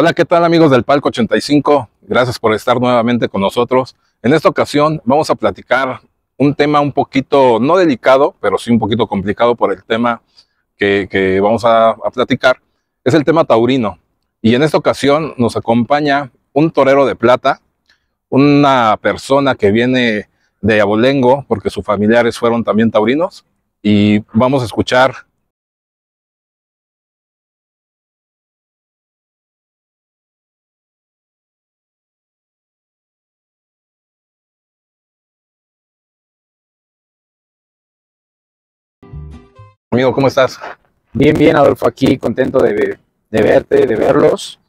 Hola, ¿qué tal amigos del Palco 85? Gracias por estar nuevamente con nosotros. En esta ocasión vamos a platicar un tema un poquito, no delicado, pero sí un poquito complicado por el tema que, vamos a, a platicar. Es el tema taurino. Y en esta ocasión nos acompaña un torero de plata, una persona que viene de Abolengo, porque sus familiares fueron también taurinos, y vamos a escuchar Amigo, ¿cómo estás? Bien, bien, Adolfo, aquí contento de, verte, de verlos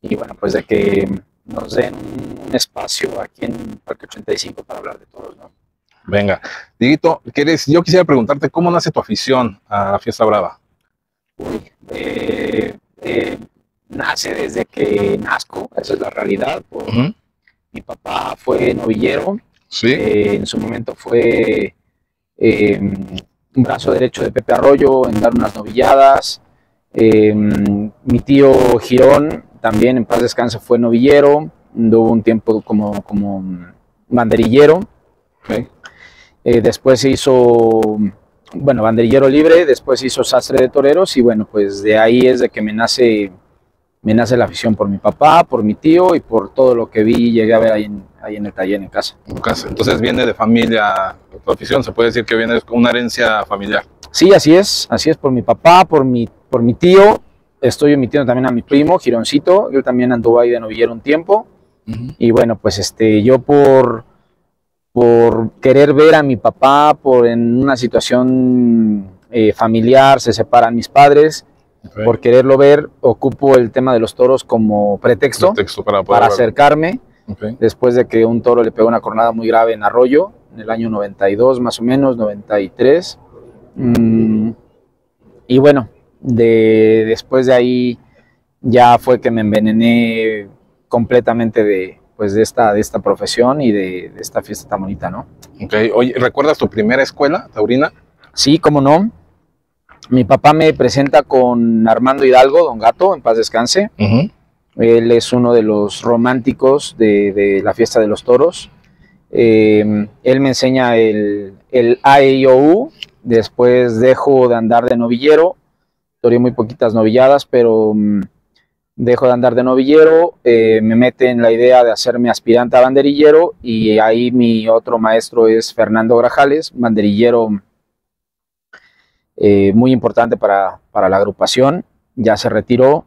y bueno, pues de que nos den un espacio aquí en Parque 85 para hablar de todos, ¿no? Venga, Diguito, ¿quieres? yo quisiera preguntarte, ¿cómo nace tu afición a la Fiesta Brava? Uy, eh, eh, nace desde que nazco, esa es la realidad. Mi papá fue novillero, ¿Sí? Eh, en su momento fue un brazo derecho de Pepe Arroyo en dar unas novilladas. Em, mi tío Girón, también en paz descanse, fue novillero, tuvo un tiempo como, como banderillero. Eh, después se hizo, bueno, banderillero libre, después se hizo sastre de toreros y bueno, pues de ahí es de que me nace me nace la afición por mi papá, por mi tío y por todo lo que vi y llegué a ver ahí en, ahí en el taller en casa. En casa. Entonces viene de familia, tu afición, se puede decir que viene con una herencia familiar. Sí, así es, así es por mi papá, por mi, por mi tío. Estoy emitiendo también a mi primo, Gironcito, él también anduvo ahí de novillero un tiempo. Y bueno, pues este, yo por, por querer ver a mi papá, por en una situación eh, familiar, se separan mis padres, por quererlo ver, ocupo el tema de los toros como pretexto, para, acercarme. Después de que un toro le pegó una cornada muy grave en Arroyo, en el año 92 más o menos, 93. Mm, y bueno, de, después de ahí ya fue que me envenené completamente de, pues de, esta, de esta profesión y de, de esta fiesta tan bonita, ¿no? Ok, oye, ¿recuerdas tu primera escuela taurina? Sí, cómo no. Mi papá me presenta con Armando Hidalgo, Don Gato, en paz descanse. Él es uno de los románticos de, la fiesta de los toros. Em, él me enseña el, el AEIOU, después dejo de andar de novillero, toreé muy poquitas novilladas, pero mm, dejo de andar de novillero, eh, me mete en la idea de hacerme aspirante a banderillero y ahí mi otro maestro es Fernando Grajales, banderillero eh, muy importante para, la agrupación, ya se retiró,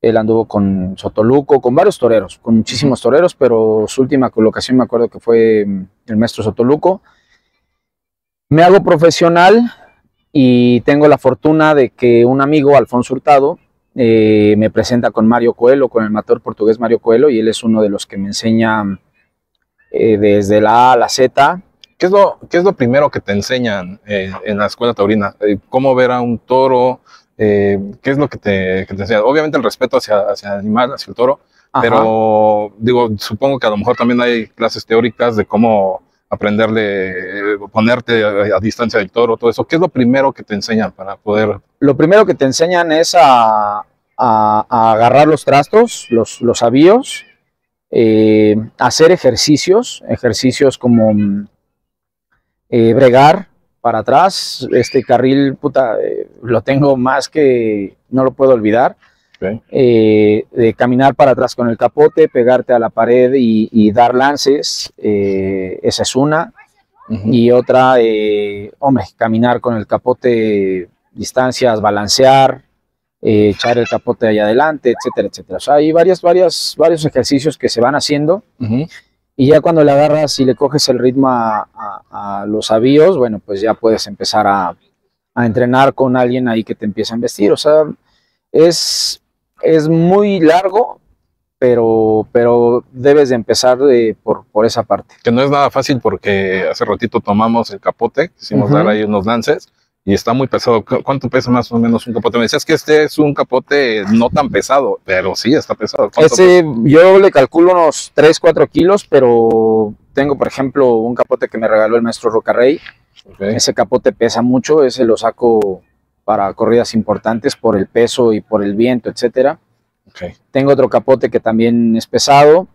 él anduvo con Sotoluco, con varios toreros, con muchísimos toreros, pero su última colocación me acuerdo que fue mm, el maestro Sotoluco. Me hago profesional y tengo la fortuna de que un amigo, Alfonso Hurtado, eh, me presenta con Mario Coelho, con el mator portugués Mario Coelho, y él es uno de los que me enseña eh, desde la A a la Z, ¿Qué es lo, qué es lo primero que te enseñan eh, en la escuela taurina? Eh, ¿Cómo ver a un toro? Eh, ¿Qué es lo que te, que te enseñan? Obviamente el respeto hacia, hacia el animal, hacia el toro, pero digo, supongo que a lo mejor también hay clases teóricas de cómo aprenderle, ponerte a, distancia del toro, todo eso. ¿Qué es lo primero que te enseñan para poder...? Lo primero que te enseñan es a, a, agarrar los trastos, los, los avíos, hacer ejercicios, ejercicios como eh, bregar para atrás. Este carril, puta, eh, lo tengo más que no lo puedo olvidar. Eh, de caminar para atrás con el capote, pegarte a la pared y, dar lances, esa es una. Y otra, hombre, caminar con el capote, distancias, balancear, echar el capote allá adelante, etcétera, etcétera. O sea, hay varias, varias, varios ejercicios que se van haciendo. Y ya cuando le agarras y le coges el ritmo a, los avíos, bueno, pues ya puedes empezar a, entrenar con alguien ahí que te empiece a vestir. O sea, es, es muy largo, pero, pero debes de empezar por, por, esa parte. Que no es nada fácil porque hace ratito tomamos el capote, hicimos dar ahí unos lances y está muy pesado. ¿Cuánto pesa más o menos un capote? Me decías que este es un capote no tan pesado, pero sí está pesado. Ese, yo le calculo unos 3, 4 kilos, pero tengo, por ejemplo, un capote que me regaló el maestro Rocarrey. Ese capote pesa mucho, ese lo saco para corridas importantes por el peso y por el viento, etcétera. Ok. Tengo otro capote que también es pesado.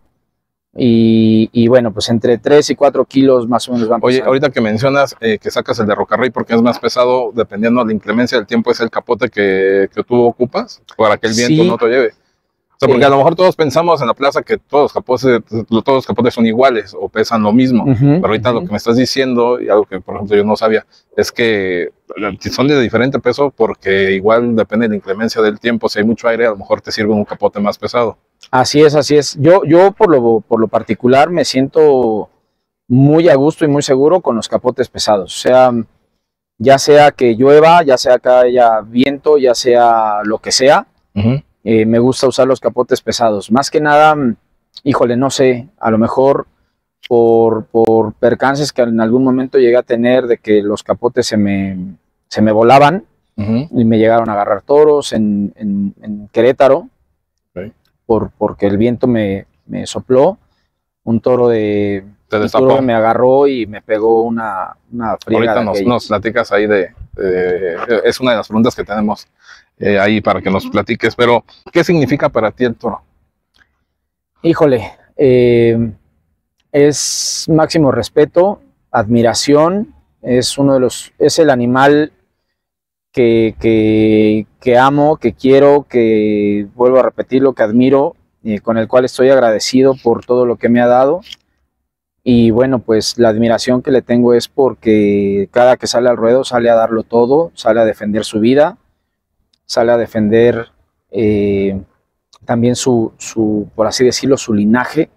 Y, y bueno, pues entre 3 y 4 kilos más o menos van Oye, ahorita que mencionas eh, que sacas el de Rocarrey porque es más pesado, dependiendo de la inclemencia del tiempo, es el capote que, que tú ocupas para que el viento Sí. no te lleve. O sea, porque Eh. a lo mejor todos pensamos en la plaza que todos los capotes, todos los capotes son iguales o pesan lo mismo. Pero ahorita lo que me estás diciendo, y algo que por ejemplo yo no sabía, es que son de diferente peso porque igual depende de la inclemencia del tiempo. Si hay mucho aire, a lo mejor te sirve un capote más pesado. Así es, así es. Yo, yo por, lo, por lo particular me siento muy a gusto y muy seguro con los capotes pesados. O sea, ya sea que llueva, ya sea que haya viento, ya sea lo que sea, eh, me gusta usar los capotes pesados. Más que nada, híjole, no sé, a lo mejor por, por percances que en algún momento llegué a tener de que los capotes se me, se me volaban y me llegaron a agarrar toros en, en- en Querétaro. Por, porque el viento me, me sopló. Un toro de Te un toro me agarró y me pegó una, una friega Ahorita nos, platicas ahí de, de- Es una de las preguntas que tenemos eh, ahí para que nos platiques. Pero, ¿qué significa para ti el toro? Híjole, eh, es máximo respeto, admiración, es uno de los, es el animal que, que, que amo, que quiero, que vuelvo a repetirlo, que admiro, y con el cual estoy agradecido por todo lo que me ha dado. Y bueno, pues la admiración que le tengo es porque cada que sale al ruedo sale a darlo todo, sale a defender su vida, sale a defender eh, también su, su, por así decirlo, su linaje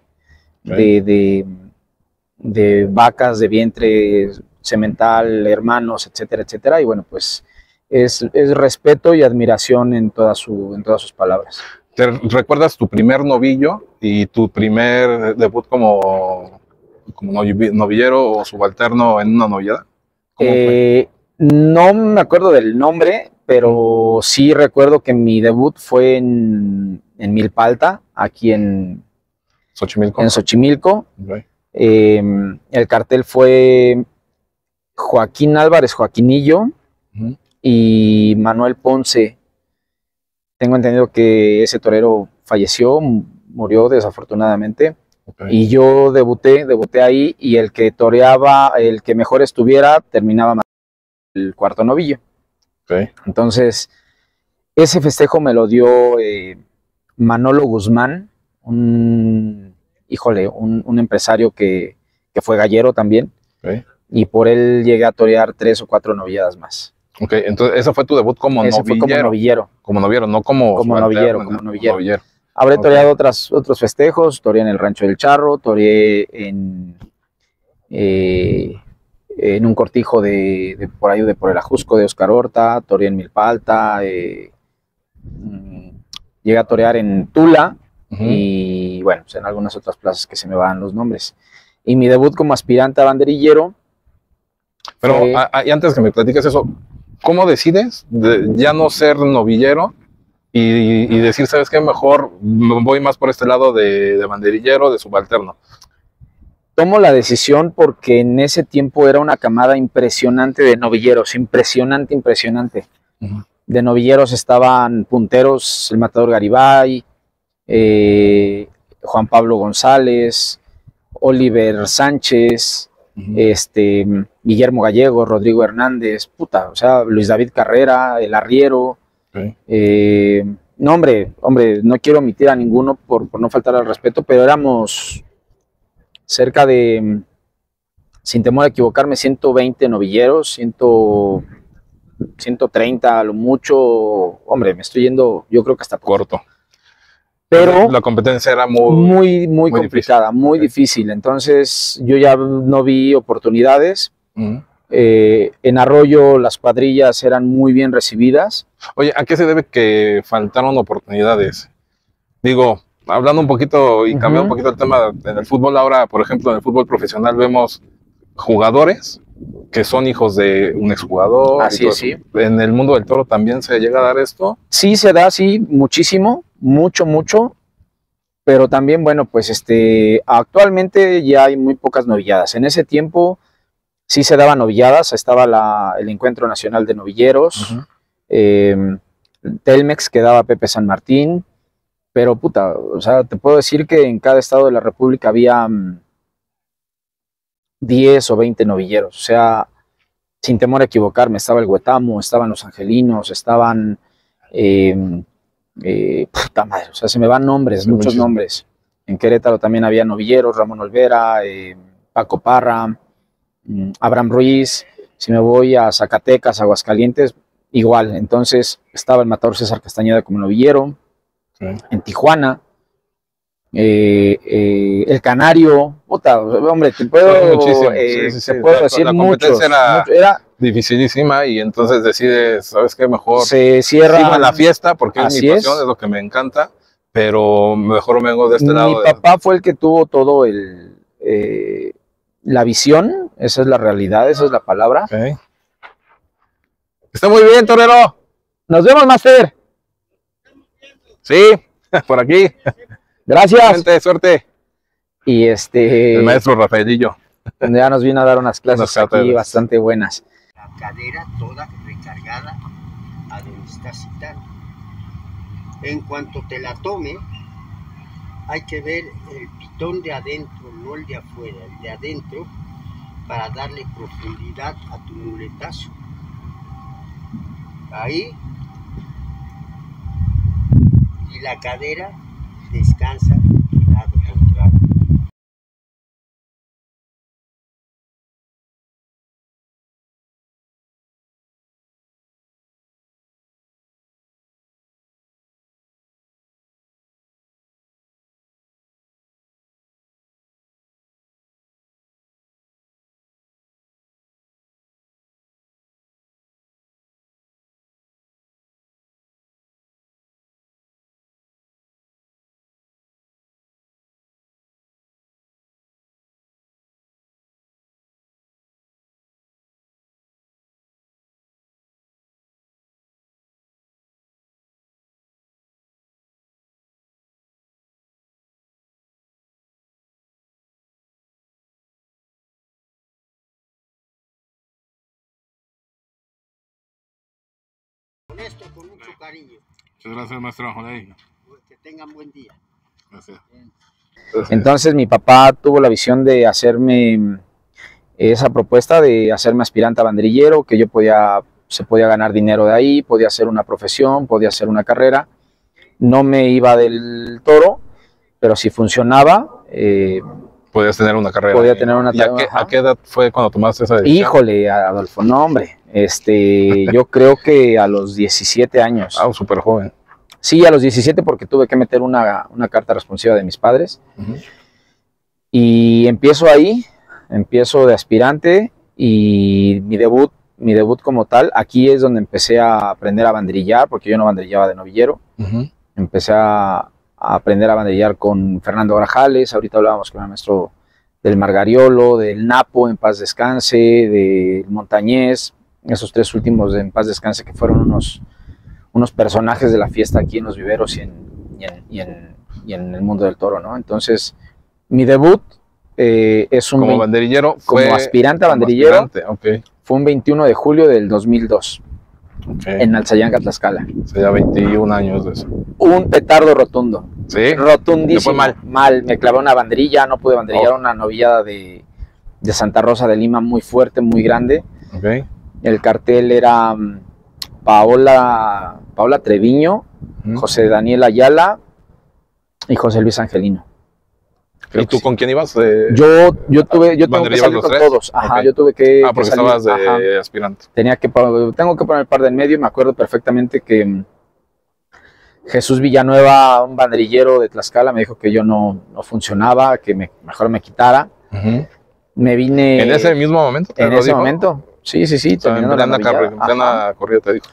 de, de, de vacas de vientre semental, hermanos, etcétera, etcétera. Y bueno, pues es, es respeto y admiración en, toda su, en todas sus palabras. ¿Te recuerdas tu primer novillo y tu primer debut como, como novi- novillero o subalterno en una novillada? Eh, no me acuerdo del nombre, pero sí recuerdo que mi debut fue en, en Milpalta, aquí en, Xochimilco. en Xochimilco. Ok. Eh, el cartel fue Joaquín Álvarez Joaquinillo. Y Manuel Ponce. Tengo entendido que ese torero falleció, murió desafortunadamente. Y yo debuté, debuté ahí y el que toreaba, el que mejor estuviera, terminaba el cuarto novillo. Entonces, ese festejo me lo dio eh, Manolo Guzmán, un, híjole, un, un empresario que, que fue gallero también. Y por él llegué a torear tres o cuatro novilladas más. Ok, entonces ese fue tu debut como Ese fue como novillero. novillero. Como novillero, no como Como novillero, ¿no? como novillero. Ok. Habré toreado otras, otros festejos, toreé en el Rancho del Charro, toreé en, eh, en un cortijo de, de por ahí de por el Ajusco de Oscar Horta, toreé en Milpalta, eh, mm, llegué a torear en Tula y bueno, pues en algunas otras plazas que se me van los nombres. Y mi debut como aspirante a banderillero, Pero fue- a- a- y antes que me platiques eso, ¿cómo decides de ya no ser novillero y, y decir, sabes qué, mejor me voy más por este lado de, de banderillero, de subalterno? tomo la decisión porque en ese tiempo era una camada impresionante de novilleros, impresionante, impresionante. De novilleros estaban punteros, el matador Garibay, eh, Juan Pablo González, Oliver Sánchez, Este, Guillermo Gallego, Rodrigo Hernández, puta, o sea, Luis David Carrera, El Arriero. Eh, no, hombre, hombre, no quiero omitir a ninguno por, por no faltar al respeto, pero éramos cerca de, sin temor a equivocarme, 120 novilleros, 100, 130 a lo mucho. Hombre, me estoy yendo, yo creo que hasta. Corto. Pero la competencia era muy... muy, muy, muy complicada, muy difícil. Entonces, yo ya no vi oportunidades. Eh, en Arroyo las cuadrillas eran muy bien recibidas. Oye, ¿a qué se debe que faltaron oportunidades? Digo, hablando un poquito y cambiando un poquito el tema, en el fútbol ahora, por ejemplo, en el fútbol profesional vemos jugadores que son hijos de un exjugador. Así es, sí. En el mundo del toro también se llega a dar esto. Sí se da, sí, muchísimo, mucho, mucho. Pero también, bueno, pues este, actualmente ya hay muy pocas novilladas. En ese tiempo sí se daban novilladas, estaba la- el Encuentro Nacional de Novilleros, eh, Telmex que daba Pepe San Martín, Pero puta, o sea, te puedo decir que en cada estado de la República había mm, 10 o 20 novilleros. O sea, sin temor a equivocarme, estaba el Huetamo, estaban los Angelinos, estaban. eh, eh, puta madre, o sea, se me van nombres, Sí, muchos nombres. En Querétaro también había novilleros, Ramón Olvera, eh, Paco Parra, mm, Abraham Ruiz. Si me voy a Zacatecas, Aguascalientes, igual. Entonces estaba el matador César Castañeda como novillero. Sí. En Tijuana. Eh, eh, el Canario, puta, hombre, te puedo, eh, sí, sí, te sí. puedo La- decir la muchos. competencia era- mucho- era- Dificilísima y entonces decides, ¿sabes qué? Mejor se cierra. la fiesta porque es mi pasión, es. es. lo que me encanta, pero mejor me vengo de este Mi lado. de- papá fue el que tuvo todo el eh, la visión, esa es la realidad, esa es la palabra. Está muy bien, Torero. Nos vemos, Master. Sí, por aquí. Gracias. Gente, suerte. Y este El maestro Rafaelillo. ya nos vino a dar unas clases Unas aquí bastante buenas. la cadera toda recargada a donde está citando. En cuanto te la tome, hay que ver el pitón de adentro, no el de afuera, el de adentro, para darle profundidad a tu muletazo. Ahí. Y la cadera descansa Con esto, con mucho cariño. Muchas gracias, maestro. Que tengan buen día. Gracias. Entonces mi papá tuvo la visión de hacerme mm, esa propuesta de hacerme aspirante a banderillero, que yo podía, se podía ganar dinero de ahí, podía hacer una profesión, podía hacer una carrera. No me iba del toro, pero si funcionaba, eh, Podías tener una carrera. Podía tener una ¿Y a carrera, qué, a qué edad fue cuando tomaste esa decisión? híjole, Adolfo, no hombre, este, yo creo que a los 17 años. Ah, súper joven. Sí, a los 17 porque tuve que meter una, una carta responsiva de mis padres. Y empiezo ahí, empiezo de aspirante y mi debut, mi debut como tal, aquí es donde empecé a aprender a banderillar, porque yo no banderillaba de novillero. Empecé a, a aprender a banderillar con Fernando Grajales, ahorita hablábamos con el maestro del Margariolo, del Napo, en paz descanse, del Montañés, esos tres últimos de en paz descanse que fueron unos, unos personajes de la fiesta aquí en los viveros y en, y en, y en- y en el mundo del toro, ¿no? Entonces, mi debut eh, es un Como banderillero. como fue- aspirante a banderillero, aspirante, fue un 21 de julio del 2002 en Alzayanca, Tlaxcala. Hace ya 21 años de eso. Un petardo rotundo. Sí. Rotundísimo. ¿Te fue mal? Mal. Me clavé una banderilla, no pude banderillar Oh. una novillada de, de Santa Rosa de Lima muy fuerte, muy grande. Ok. El cartel era mm, Paola, Paola Treviño. José Daniel Ayala y José Luis Angelino. Creo ¿Y tú sí. con quién ibas? Yo, yo tuve, yo tengo que ¿Banderillabas salir con tres? todos. Ajá, yo tuve que. ah, que porque salir- estabas de aspirante. tenía que tengo que poner el par del medio me acuerdo perfectamente que mm, Jesús Villanueva, un banderillero de Tlaxcala, me dijo que yo no, no funcionaba, que me, mejor me quitara. Me vine ¿En ese mismo momento? en ese dijo? momento. Sí, sí, sí, O sea, en plena, plena corrida te dijo.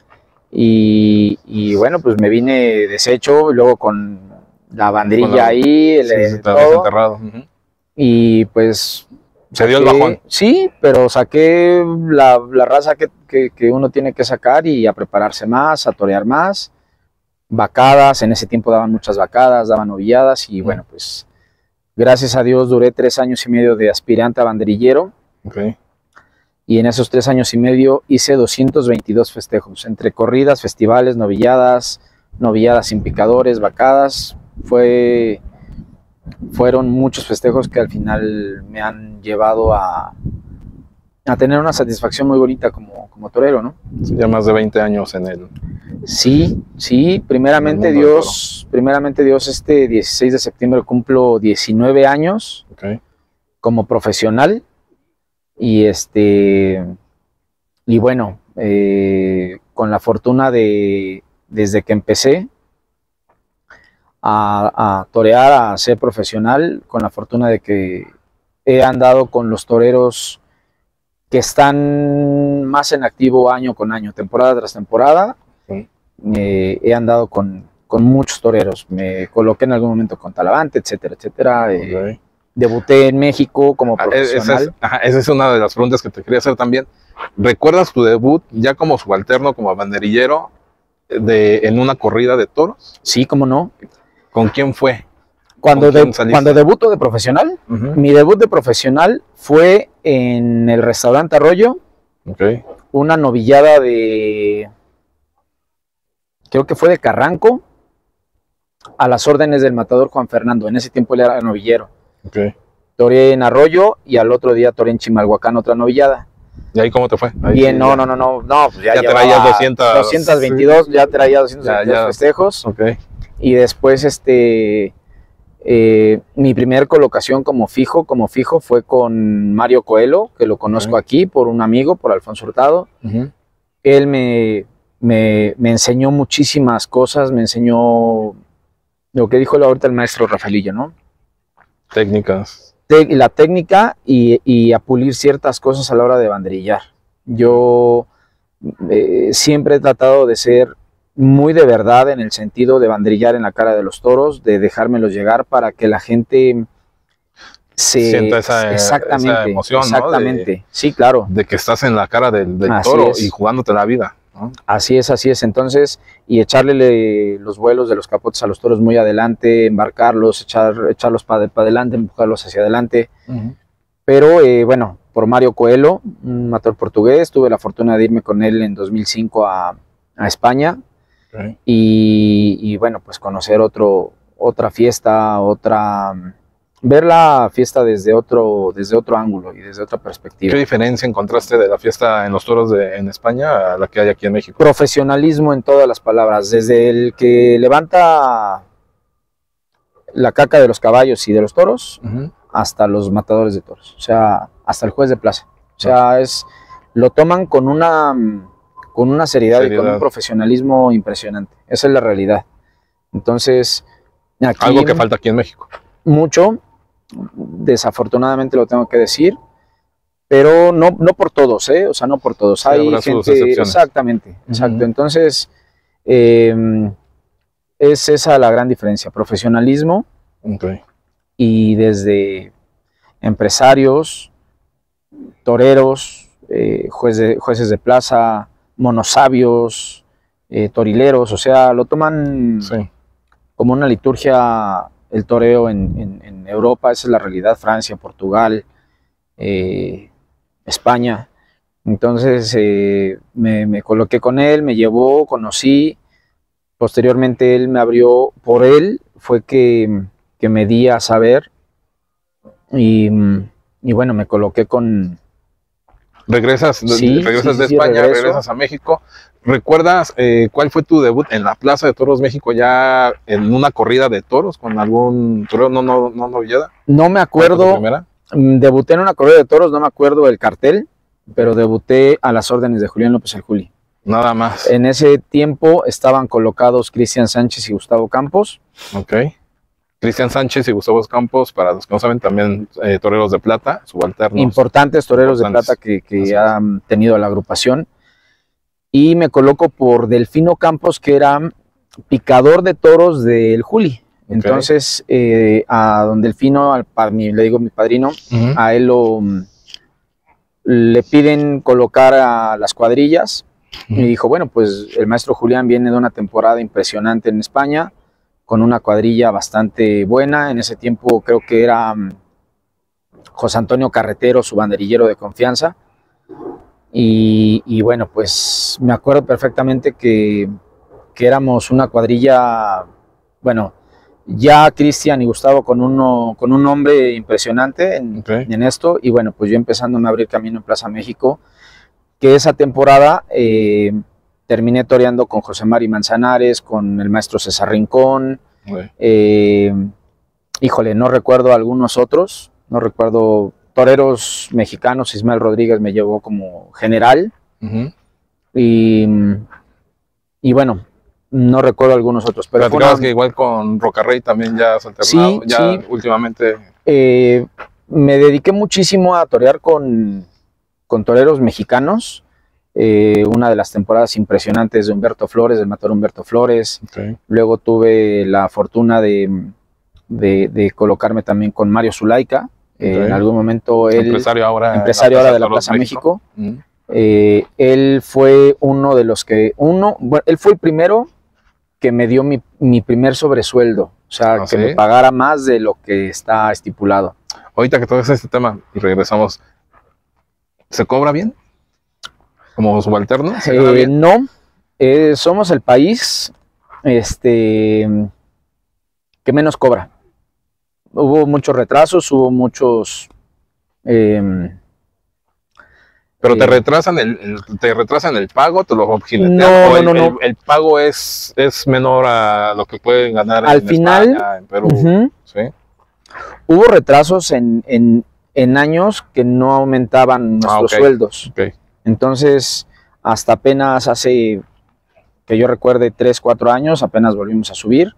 Y, y bueno, pues me vine deshecho, y luego con la banderilla la- ahí, el- Sí, todo, habías enterrado. Ujú. y pues Se dio el bajón. Sí, pero saqué la, la raza que, que- que uno tiene que sacar y a prepararse más, a torear más. Vacadas, en ese tiempo daban muchas vacadas, daban novilladas y bueno, pues gracias a Dios duré tres años y medio de aspirante a banderillero Ok. y en esos tres años y medio hice 222 festejos, entre corridas, festivales, novilladas, novilladas sin picadores, vacadas. Fue, fueron muchos festejos que al final me han llevado a, a tener una satisfacción muy bonita como, como torero, ¿no? Ya más de 20 años en el... Sí, sí, primeramente Dios, primeramente Dios, este 16 de septiembre cumplo 19 años como profesional y este y bueno eh, con la fortuna de desde que empecé a, a torear a ser profesional con la fortuna de que he andado con los toreros que están más en activo año con año temporada tras temporada Sí. Eh, he andado con, con muchos toreros me coloqué en algún momento con Talavante etcétera etcétera eh, debuté en México como Ah, e- Esa profesional es, ajá, esa es una de las preguntas que te quería hacer también. ¿Recuerdas tu debut ya como subalterno, como banderillero, de, en una corrida de toros? Sí, cómo no. ¿Con quién fue? Cuando, ¿Con quién de- cuando debuto de profesional, mi debut de profesional fue en el restaurante Arroyo, Ok. una novillada de, creo que fue de Carranco, a las órdenes del matador Juan Fernando. En ese tiempo él era novillero. Ok. Toré en Arroyo y al otro día toré en Chimalhuacán otra novillada. ¿Y ahí cómo te fue? Ahí Bien, no, ya. no, no, no, no, pues ya, Ya llevaba traías 200, 222, ya traía 222 Ya, ya. festejos. Ok. Y después este eh, mi primer colocación como fijo como fijo fue con Mario Coelho que lo conozco aquí por un amigo por Alfonso Hurtado. Él me, me, me enseñó muchísimas cosas me enseñó lo que dijo ahorita el maestro Rafaelillo no Técnicas. Te- la técnica y, y a pulir ciertas cosas a la hora de banderillar yo eh, siempre he tratado de ser muy de verdad en el sentido de banderillar en la cara de los toros, de dejármelos llegar para que la gente se Sienta esa- exactamente, esa emoción, ¿no? exactamente, sí, claro, De que estás en la cara del, toro es. y jugándote la vida. ¿no? así es, así es. Entonces, y echarle le- los vuelos de los capotes a los toros muy adelante, embarcarlos, echar, echarlos para adelante, empujarlos hacia adelante. Pero eh, bueno, por Mario Coelho, un matador portugués, tuve la fortuna de irme con él en 2005 a, a España. Y, y, bueno, pues conocer otro, otra fiesta, otra ver la fiesta desde otro, desde otro ángulo y desde otra perspectiva. ¿Qué diferencia encontraste de la fiesta en los toros de, en España a la que hay aquí en México? Profesionalismo en todas las palabras, desde el que levanta la caca de los caballos y de los toros hasta los matadores de toros, o sea, hasta el juez de plaza. O sea, es lo toman con una con una seriedad, y con un profesionalismo impresionante. Esa es la realidad. Entonces, aquí Algo que falta aquí en México. mucho, desafortunadamente lo tengo que decir, pero no, no por todos, ¿eh? O sea, no por todos. Hay gente, exactamente, exacto. Entonces, eh, es esa la gran diferencia, profesionalismo Ok. y desde empresarios, toreros, eh, juez de- jueces de plaza, monosabios, eh, torileros, o sea, lo toman Sí. como una liturgia el toreo en, en- en Europa, esa es la realidad, Francia, Portugal, eh, España. Entonces eh, me, me coloqué con él, me llevó, conocí, posteriormente él me abrió, por él fue que, que me di a saber y, y bueno, me coloqué con, Regresas, Sí, regresas sí, de sí, España, regreso. regresas a México. ¿Recuerdas eh, cuál fue tu debut en la Plaza de Toros México ya en una corrida de toros con algún torero no no no novillada? no me ¿Tu acuerdo? Mm, Debuté en una corrida de toros, no me acuerdo del cartel, pero debuté a las órdenes de Julián López el Juli. Nada más. En ese tiempo estaban colocados Cristian Sánchez y Gustavo Campos. Ok. Cristian Sánchez y Gustavo Campos, para los que no saben, también eh, toreros de plata, subalternos. Importantes toreros Importantes. de plata que, que han tenido la agrupación. Y me coloco por Delfino Campos, que era picador de toros del Juli. Entonces, eh, a don Delfino, al, le digo mi padrino, a él lo, mm, le piden colocar a las cuadrillas y Ujú. dijo, bueno, pues el maestro Julián viene de una temporada impresionante en España, con una cuadrilla bastante buena. En ese tiempo creo que era mm, José Antonio Carretero, su banderillero de confianza. Y, y bueno, pues me acuerdo perfectamente que, que éramos una cuadrilla, bueno, ya Cristian y Gustavo con, uno, con un nombre impresionante en esto. Y bueno, pues yo empezándome a abrir camino en Plaza México, que esa temporada eh, terminé toreando con José Mari Manzanares, con el maestro César Rincón. Eh, híjole, no recuerdo algunos otros, no recuerdo toreros mexicanos. Ismael Rodríguez me llevó como general. Y, y bueno, no recuerdo algunos otros, pero una- que igual con Rocarrey también ya has alternado, Sí, ya sí. últimamente. eh, me dediqué muchísimo a torear con, con toreros mexicanos. Eh, una de las temporadas impresionantes de Humberto Flores, del matador Humberto Flores. Luego tuve la fortuna de, de- de colocarme también con Mario Zulaika. Eh. En algún momento él, empresario ahora. empresario ahora de la Plaza México. Ujú. Eh, él fue uno de los que, uno, bueno, él fue el primero que me dio mi, mi primer sobresueldo, o sea, ¿Ah, que sí? me pagara más de lo que está estipulado. Ahorita que toques este tema y regresamos, ¿se cobra bien? ¿Como subalterno? ¿Se gana Eh, no, eh, somos el país este, que menos cobra. Hubo muchos retrasos, hubo muchos... em, Pero te eh, retrasan el, el- te retrasan el pago, te lo jinetean, No, no, no, el- pago es, es menor a lo que pueden ganar Al en final, España, en Perú. ¿sí? hubo retrasos en, en- en años que no aumentaban nuestros Ah, ok. sueldos. Ok. Entonces, hasta apenas hace, que yo recuerde, 3, 4 años, apenas volvimos a subir,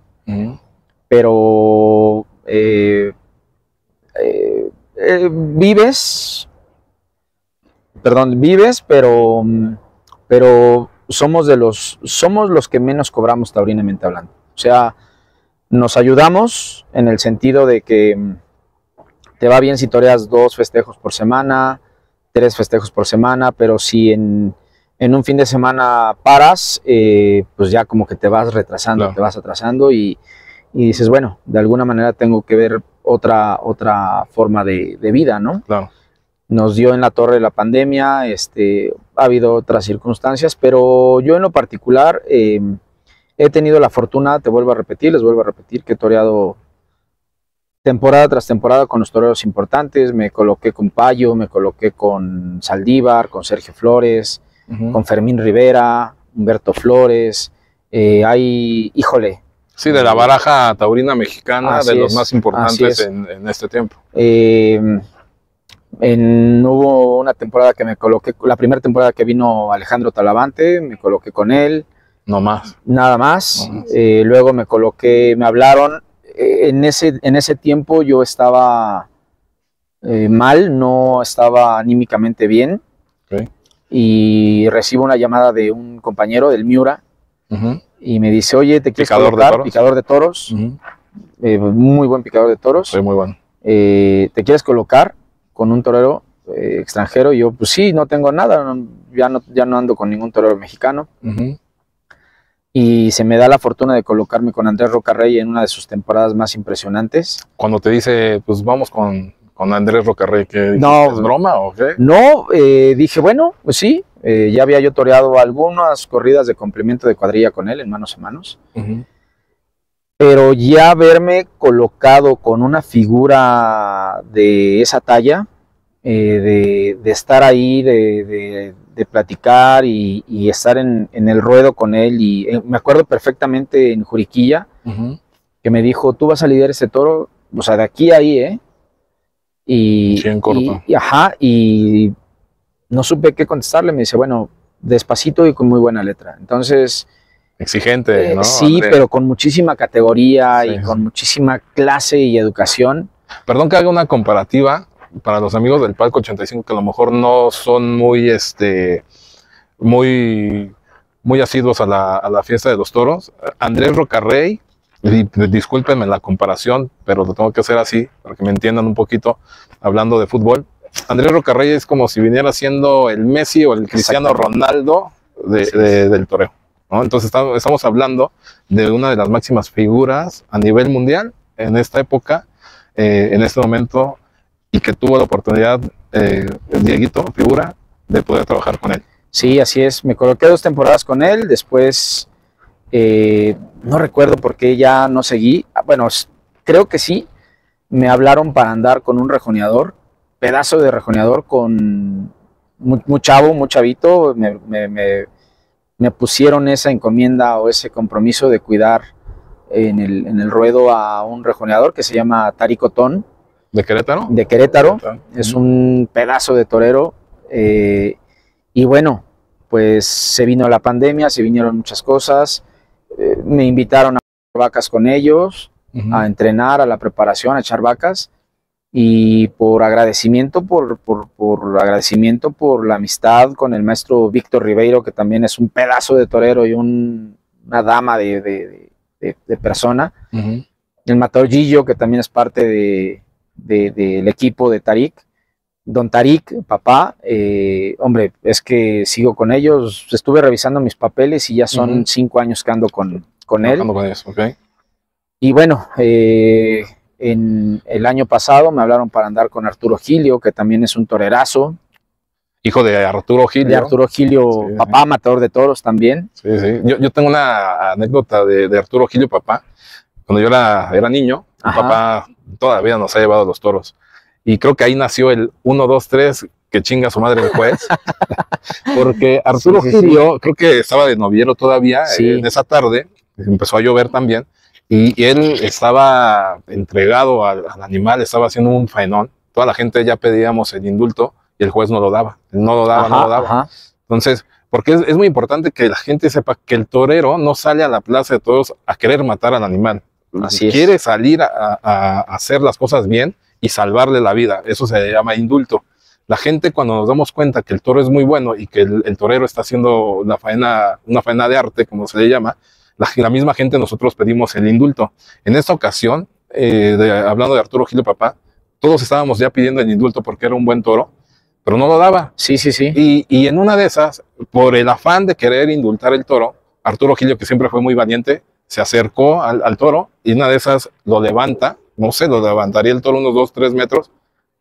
pero eh, eh, eh, vives, perdón, vives, pero, pero somos de los, somos los que menos cobramos taurinamente hablando. O sea, nos ayudamos en el sentido de que te va bien si toreas dos festejos por semana, tres festejos por semana, pero si en, en un fin de semana paras, eh, pues ya como que te vas retrasando, Claro. te vas atrasando y, y dices, bueno, de alguna manera tengo que ver otra, otra forma de, de vida, ¿no? Claro. Nos dio en la torre la pandemia, este, ha habido otras circunstancias, pero yo en lo particular eh, he tenido la fortuna, te vuelvo a repetir, les vuelvo a repetir, que he toreado temporada tras temporada con los toreros importantes, me coloqué con Payo, me coloqué con Saldívar, con Sergio Flores, con Fermín Rivera, Humberto Flores, eh, hay, híjole, Sí, de la baraja taurina mexicana, Así de los es, más importantes es. en, en este tiempo. Eh, en, hubo una temporada que me coloqué, la primera temporada que vino Alejandro Talavante, me coloqué con él, No más. nada más. No más. Eh, luego me coloqué, me hablaron. En, ese, en ese tiempo yo estaba eh, mal, no estaba anímicamente bien. Y recibo una llamada de un compañero del Miura y me dice, oye, ¿te quieres Picador de colocar? toros. Picador de toros, eh, muy buen picador de toros. Soy muy bueno. eh, ¿te quieres colocar con un torero eh, extranjero? Y yo, pues sí, no tengo nada, no- ya, no, ya no ando con ningún torero mexicano. Y se me da la fortuna de colocarme con Andrés Rocarrey en una de sus temporadas más impresionantes. Cuando te dice, pues vamos con, con Andrés Rocarrey, ¿qué dijiste? No. ¿Es broma o qué? No, eh, dije, bueno, pues sí, eh, ya había yo toreado algunas corridas de complemento de cuadrilla con él en manos a manos. Pero ya verme colocado con una figura de esa talla, eh, de, de estar ahí, de, de- de platicar y, y estar en, en el ruedo con él. Y eh, me acuerdo perfectamente en Juriquilla que me dijo, tú vas a lidiar ese toro, o sea, de aquí a ahí, ¿eh? Y, Sí, en corto. y- y- ajá, y no supe qué contestarle, me dice, bueno, despacito y con muy buena letra. Entonces... Exigente, Eh, ¿no? sí, pero con muchísima categoría Sí, y con muchísima clase y educación. Perdón que haga una comparativa para los amigos del Palco 85 que a lo mejor no son muy, este, muy, muy asiduos a la, a la fiesta de los toros. Andrés Rocarrey, y discúlpenme la comparación, pero lo tengo que hacer así para que me entiendan un poquito hablando de fútbol. Andrés Rocarrey es como si viniera siendo el Messi o el Cristiano. Ronaldo de- Así de- del toreo. ¿no? Entonces estamos, estamos hablando de una de las máximas figuras a nivel mundial en esta época, eh, en este momento, y que tuvo la oportunidad, eh, Dieguito, figura, de poder trabajar con él. Sí, así es. Me coloqué dos temporadas con él. Después eh, no recuerdo por qué ya no seguí. Ah, Bueno, creo que sí. Me hablaron para andar con un rejoneador, pedazo de rejoneador con muy, muy chavo, muy chavito. Me, me- me- me pusieron esa encomienda o ese compromiso de cuidar en el, en el ruedo a un rejoneador que se llama Taricotón ¿De Querétaro? de Querétaro. Es un pedazo de torero. eh, y bueno, pues se vino la pandemia, se vinieron muchas cosas. eh, me invitaron a vacas con ellos, a entrenar, a la preparación, a echar vacas. Y por agradecimiento, por, por, por agradecimiento por la amistad con el maestro Víctor Ribeiro, que también es un pedazo de torero y un- una dama de, de- de- de persona el matador Gillo, que también es parte de, de- del equipo de Tarik. Don Tarik, papá, eh, hombre, es que sigo con ellos. Estuve revisando mis papeles y ya son cinco años que ando con, con él. Con ellos, ok. Y bueno, eh, en el año pasado me hablaron para andar con Arturo Gilio, que también es un torerazo. Hijo de Arturo Gil. De Arturo Gilio, Sí, sí. papá, matador de toros también. Sí, sí. Yo, yo tengo una anécdota de, de Arturo Gilio, papá. Cuando yo era, era niño, mi Ajá. papá todavía nos ha llevado a los toros. Y creo que ahí nació el 1, 2, 3, que chinga su madre el juez. Porque Arturo Sí, sí, sí. Gilio, creo que estaba de noviero todavía eh, en esa tarde, empezó a llover también. Y, y él estaba entregado al, al animal, estaba haciendo un faenón. Toda la gente ya pedíamos el indulto y el juez no lo daba. No lo daba, no Ajá, lo daba. ajá. Entonces, porque es, es muy importante que la gente sepa que el torero no sale a la plaza de toros a querer matar al animal. Así es. Quiere salir a, hacer las cosas bien y salvarle la vida. Eso se llama indulto. La gente cuando nos damos cuenta que el toro es muy bueno y que el, el torero está haciendo la faena, una faena de arte, como se le llama, la, la misma gente nosotros pedimos el indulto. En esta ocasión, eh, de- hablando de Arturo Gilio Papá, todos estábamos ya pidiendo el indulto porque era un buen toro, pero no lo daba. Sí, sí, sí. Y, y en una de esas, por el afán de querer indultar el toro, Arturo Gilio, que siempre fue muy valiente, se acercó al, al toro y una de esas lo levanta, no sé, lo levantaría el toro unos dos, tres metros,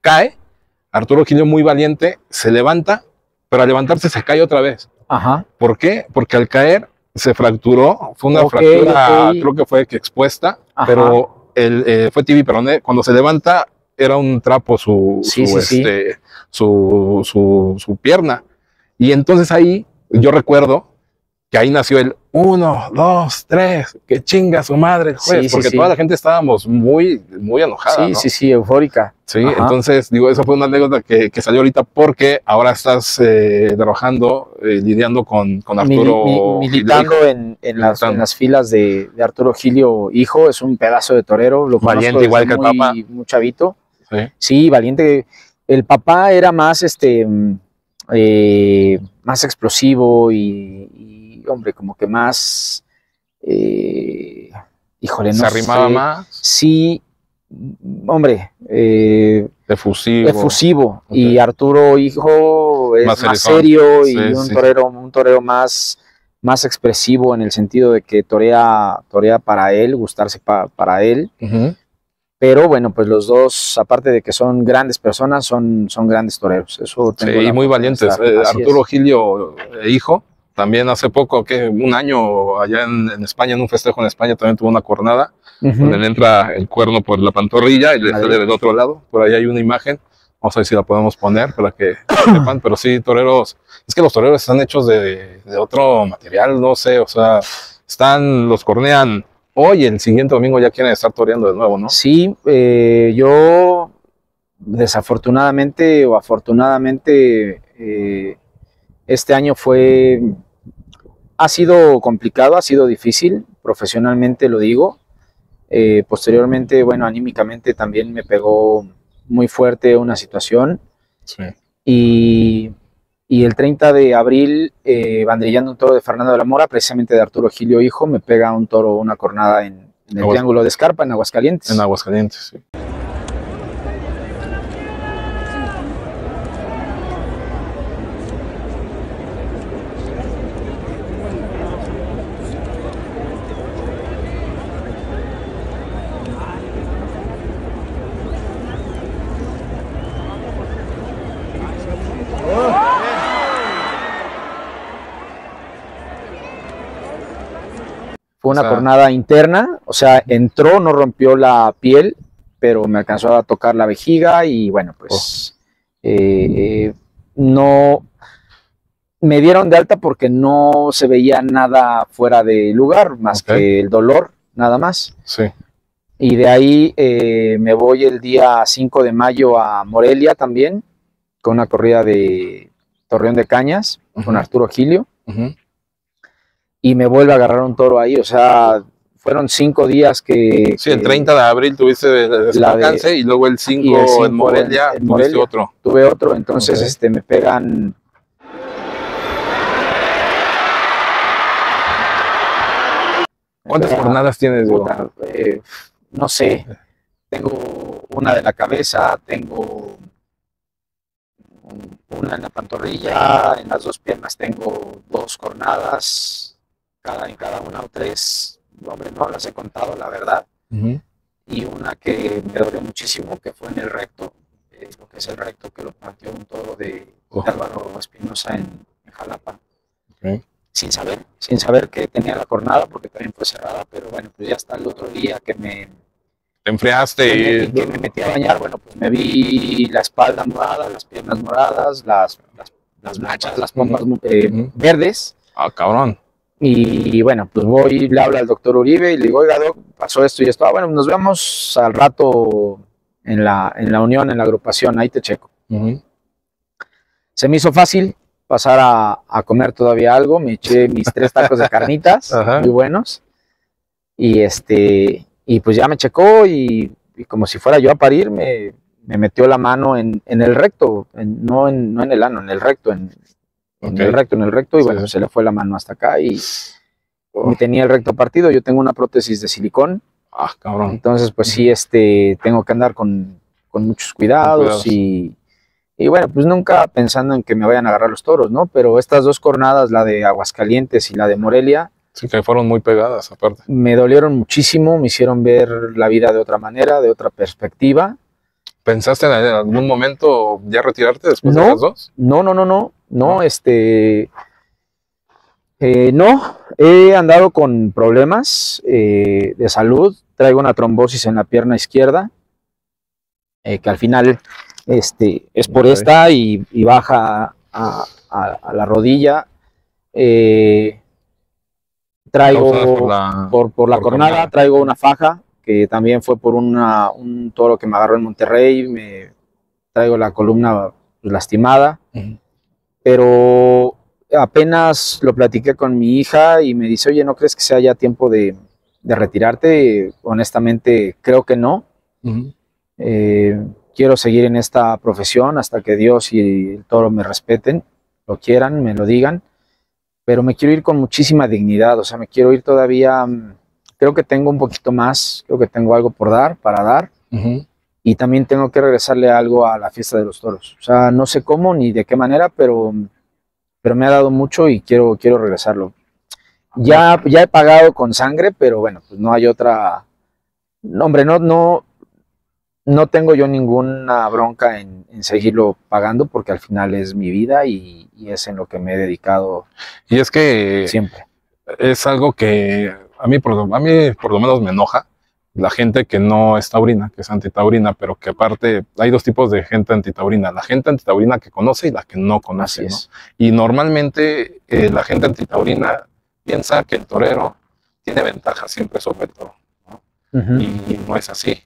cae, Arturo Gilio muy valiente, se levanta, pero al levantarse se cae otra vez. Ajá. ¿Por qué? Porque al caer se fracturó, fue una fractura, ok. creo que fue que expuesta, Ajá. pero el, eh, fue y peroné. Cuando se levanta, era un trapo su, Sí, su, sí, sí. este, su, su, su pierna. Y entonces ahí yo recuerdo que ahí nació el uno, dos, tres, que chinga su madre el juez, Sí, porque sí. toda la gente estábamos muy, muy enojada. Sí, ¿no? sí, sí, eufórica. Sí, Ajá. entonces digo, esa fue una anécdota que, que salió ahorita porque ahora estás eh, trabajando, eh, lidiando con, con Arturo. mi- militando en, en las, Militando. en las filas de, de Arturo Gilio, hijo, es un pedazo de torero. Lo Valiente, igual que el papá. Muy chavito. Sí. Sí, valiente. El papá era más, este, mm, eh, más explosivo y, y, hombre, como que más, eh, híjole, no se arrimaba sé. más, Sí, hombre, eh, efusivo. y Arturo hijo es Más serio y Sí, un sí. torero un torero más más expresivo en el sentido de que torea torea para él gustarse pa- para él pero bueno pues los dos aparte de que son grandes personas son son grandes toreros eso Sí, tengo la y muy valientes. Eh, Arturo es. Gilio, eh, hijo, también hace poco, que un año allá en, en España, en un festejo en España, también tuvo una cornada, Ujú. donde le entra el cuerno por la pantorrilla y le Madre. sale del otro lado. Por ahí hay una imagen. Vamos a ver si la podemos poner para que sepan. Pero sí, toreros. Es que los toreros están hechos de, de otro material, no sé. O sea, están, los cornean hoy, el siguiente domingo ya quieren estar toreando de nuevo, ¿no? Sí, eh, yo desafortunadamente o afortunadamente eh, este año fue ha sido complicado, ha sido difícil, profesionalmente lo digo. Eh, posteriormente, bueno, anímicamente también me pegó muy fuerte una situación Sí. y, y el 30 de abril, eh, bandrillando un toro de Fernando de la Mora, precisamente de Arturo Gilio Hijo, me pega un toro, una cornada en, en el Aguas- Triángulo de Escarpa, en Aguascalientes. En Aguascalientes, sí. Una O sea- cornada interna, o sea, entró, no rompió la piel, pero me alcanzó a tocar la vejiga y bueno, pues eh, eh, no me dieron de alta porque no se veía nada fuera de lugar, más Ok. que el dolor, nada más. Sí. Y de ahí eh, me voy el día 5 de mayo a Morelia también, con una corrida de Torreón de Cañas, con Ujú. Arturo Gilio, Ujú. Y me vuelve a agarrar un toro ahí, o sea, fueron cinco días que... Sí, el que 30 de abril tuviste de- de- y luego el 5, y el 5 en Morelia en- en tuviste Morelia. otro. Tuve otro, entonces este, me pegan... ¿Cuántas pegan- jornadas tienes? Puta, eh, no sé, tengo una de la cabeza, tengo un- una en la pantorrilla, en las dos piernas tengo dos jornadas, cada en cada una o tres, hombre, no las he contado, la verdad, Ujú. y una que me dolió muchísimo, que fue en el recto, eh, lo que es el recto, que lo partió un toro de, Oh. de Álvaro Espinosa en, en Jalapa Ok. sin saber, sin saber que tenía la jornada, porque también fue cerrada, pero bueno, pues ya hasta el otro día que me, Te enfriaste y... que me metí a bañar, bueno, pues me vi la espalda morada, las piernas moradas, las, las, las manchas, las pompas eh, verdes, Ah, cabrón. Y, bueno, pues voy, le hablo al doctor Uribe y le digo, oiga, doc, pasó esto y esto, ah, bueno, nos vemos al rato en la, en la unión, en la agrupación, ahí te checo. Se me hizo fácil pasar a, a comer todavía algo. Me eché mis tres tacos de carnitas, Ajá. muy buenos. Y este, y pues ya me checó y, y como si fuera yo a parir, me, me metió la mano en, en el recto, en- no, en, no en el ano, en el recto, en, en el recto, en el recto, y Sí, bueno, se le fue la mano hasta acá y Oh. tenía el recto partido. Yo tengo una prótesis de silicón, Ah, cabrón. entonces pues sí, este, tengo que andar con, con muchos cuidados, cuidados. Y, y bueno, pues nunca pensando en que me vayan a agarrar los toros, ¿no? Pero estas dos cornadas, la de Aguascalientes y la de Morelia, Sí, que fueron muy pegadas, aparte. me dolieron muchísimo, me hicieron ver la vida de otra manera, de otra perspectiva. ¿Pensaste en algún momento ya retirarte después de las dos? No, no, no, no, no, este, eh, no, he andado con problemas eh, de salud, traigo una trombosis en la pierna izquierda, eh, que al final este, es por esta y, y baja a, a- a la rodilla. Traigo por la... por, por la por cornada, traigo una faja que también fue por una, un toro que me agarró en Monterrey, me traigo la columna lastimada. Pero apenas lo platiqué con mi hija y me dice, oye, ¿no crees que sea ya tiempo de, de retirarte? Honestamente, creo que no. Eh, quiero seguir en esta profesión hasta que Dios y el toro me respeten, lo quieran, me lo digan, pero me quiero ir con muchísima dignidad, o sea, me quiero ir todavía, mm, creo que tengo un poquito más, creo que tengo algo por dar, para dar, Ujú. Y también tengo que regresarle algo a la fiesta de los toros. O sea, no sé cómo ni de qué manera, pero, pero me ha dado mucho y quiero, quiero regresarlo. Ya, ya he pagado con sangre, pero bueno, pues no hay otra. No, hombre, no, no, no tengo yo ninguna bronca en, en seguirlo pagando porque al final es mi vida y, y es en lo que me he dedicado Y es que siempre. es algo que a mí, por, a mí por lo menos me enoja. La gente que no es taurina, que es antitaurina, pero que aparte hay dos tipos de gente antitaurina. La gente antitaurina que conoce y la que no conoce. ¿no? Y normalmente eh, la gente antitaurina piensa que el torero tiene ventaja siempre sobre toro. Ujú. Y no es así.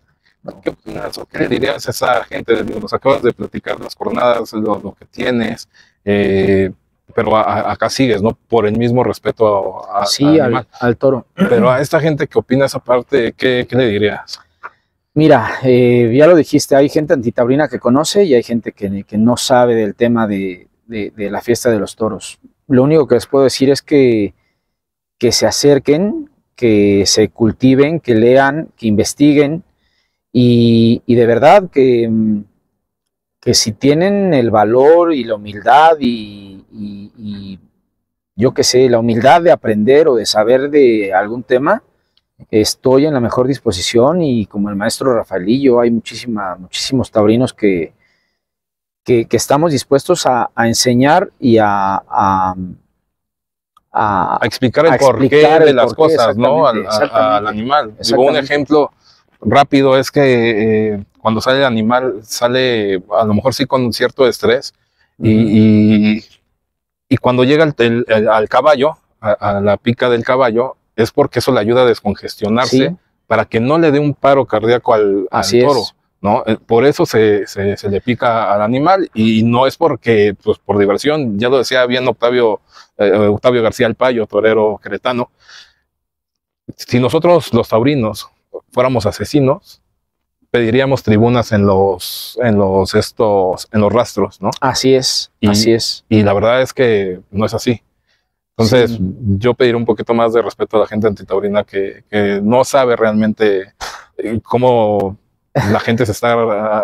¿Qué opinas o qué le dirías a esa gente? Nos acabas de platicar las jornadas, lo, lo que tienes, eh, pero a- a- acá sigues, ¿no? Por el mismo respeto a, Sí, al al, toro. Pero a esta gente que opina esa parte, ¿qué, qué le dirías? Mira, eh, ya lo dijiste, hay gente antitaurina que conoce y hay gente que, que no sabe del tema de, de- de la fiesta de los toros. Lo único que les puedo decir es que, que se acerquen, que se cultiven, que lean, que investiguen y, y de verdad que, que si tienen el valor y la humildad y, y- y yo qué sé, la humildad de aprender o de saber de algún tema, estoy en la mejor disposición y como el maestro Rafaelillo, hay muchísima, muchísimos taurinos que, que, que estamos dispuestos a, a enseñar y a, a, a, explicar el porqué explicar de el las porqué, cosas, ¿no? Al, al animal. Digo, un ejemplo rápido es que eh, cuando sale el animal, sale a lo mejor sí con cierto estrés y, y, y cuando llega el- el- el- al caballo, a, a la pica del caballo, es porque eso le ayuda a descongestionarse Sí. para que no le dé un paro cardíaco al, toro. es. ¿no? Eh, Por eso se, se- se le pica al animal y no es porque, pues por diversión, ya lo decía bien Octavio, eh, Octavio García el Payo, torero cretano, si nosotros los taurinos fuéramos asesinos, pediríamos tribunas en los, en los, estos, en los rastros, ¿no? Así es, Y- así es. Y la verdad es que no es así. Entonces, Sí. yo pediría un poquito más de respeto a la gente antitaurina que, que no sabe realmente eh, cómo la gente se está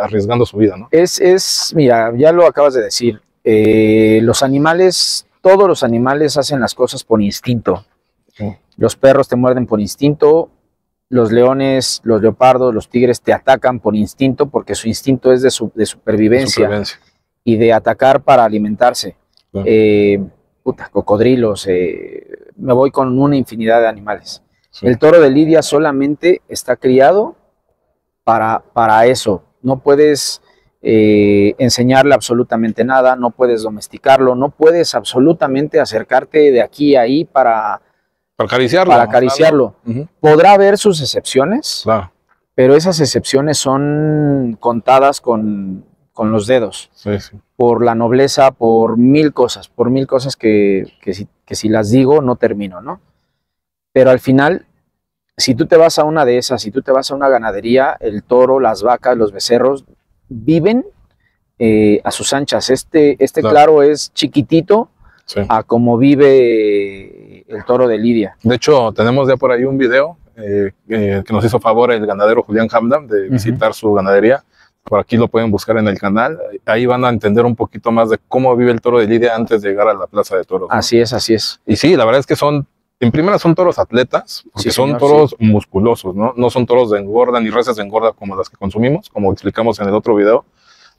arriesgando su vida, ¿no? Es, es, mira, ya lo acabas de decir, eh, los animales, todos los animales hacen las cosas por instinto. Sí. Los perros te muerden por instinto, los leones, los leopardos, los tigres te atacan por instinto porque su instinto es de, su- de supervivencia Supervivencia. y de atacar para alimentarse. Claro. Eh, puta, cocodrilos, eh, me voy con una infinidad de animales. Sí. El toro de Lidia solamente está criado para, para eso. No puedes eh, enseñarle absolutamente nada, no puedes domesticarlo, no puedes absolutamente acercarte de aquí a ahí para, Para acariciarlo. para acariciarlo. Podrá haber sus excepciones, Claro, pero esas excepciones son contadas con, con los dedos sí, sí. por la nobleza, por mil cosas, por mil cosas que, que si, que si las digo no termino, ¿no? Pero al final, si tú te vas a una de esas, si tú te vas a una ganadería, el toro, las vacas, los becerros viven eh, a sus anchas. Este, este Claro. claro. es chiquitito sí. a como vive el toro de Lidia. De hecho, tenemos ya por ahí un video eh, eh, que nos hizo favor el ganadero Julián Hamdam de visitar su ganadería. Por aquí lo pueden buscar en el canal. Ahí van a entender un poquito más de cómo vive el toro de Lidia antes de llegar a la plaza de toros. ¿no? Así es, así es. Y sí, la verdad es que son, en primera son toros atletas, porque Sí, son señor, toros musculosos, ¿no? No son toros de engorda ni reses de engorda como las que consumimos, como explicamos en el otro video,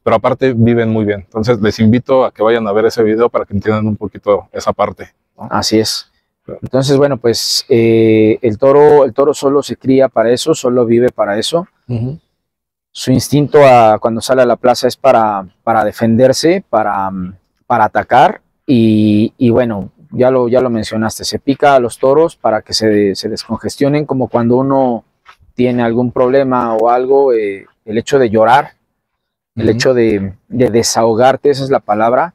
pero aparte viven muy bien. Entonces les invito a que vayan a ver ese video para que entiendan un poquito esa parte. Así es. Entonces, bueno, pues eh, el toro, el toro solo se cría para eso, solo vive para eso. su instinto a- cuando sale a la plaza es para, para defenderse, para, para atacar. Y, y bueno, ya lo, ya lo mencionaste, se pica a los toros para que se, se descongestionen como cuando uno tiene algún problema o algo, eh, el hecho de llorar, el hecho de, de desahogarte, esa es la palabra,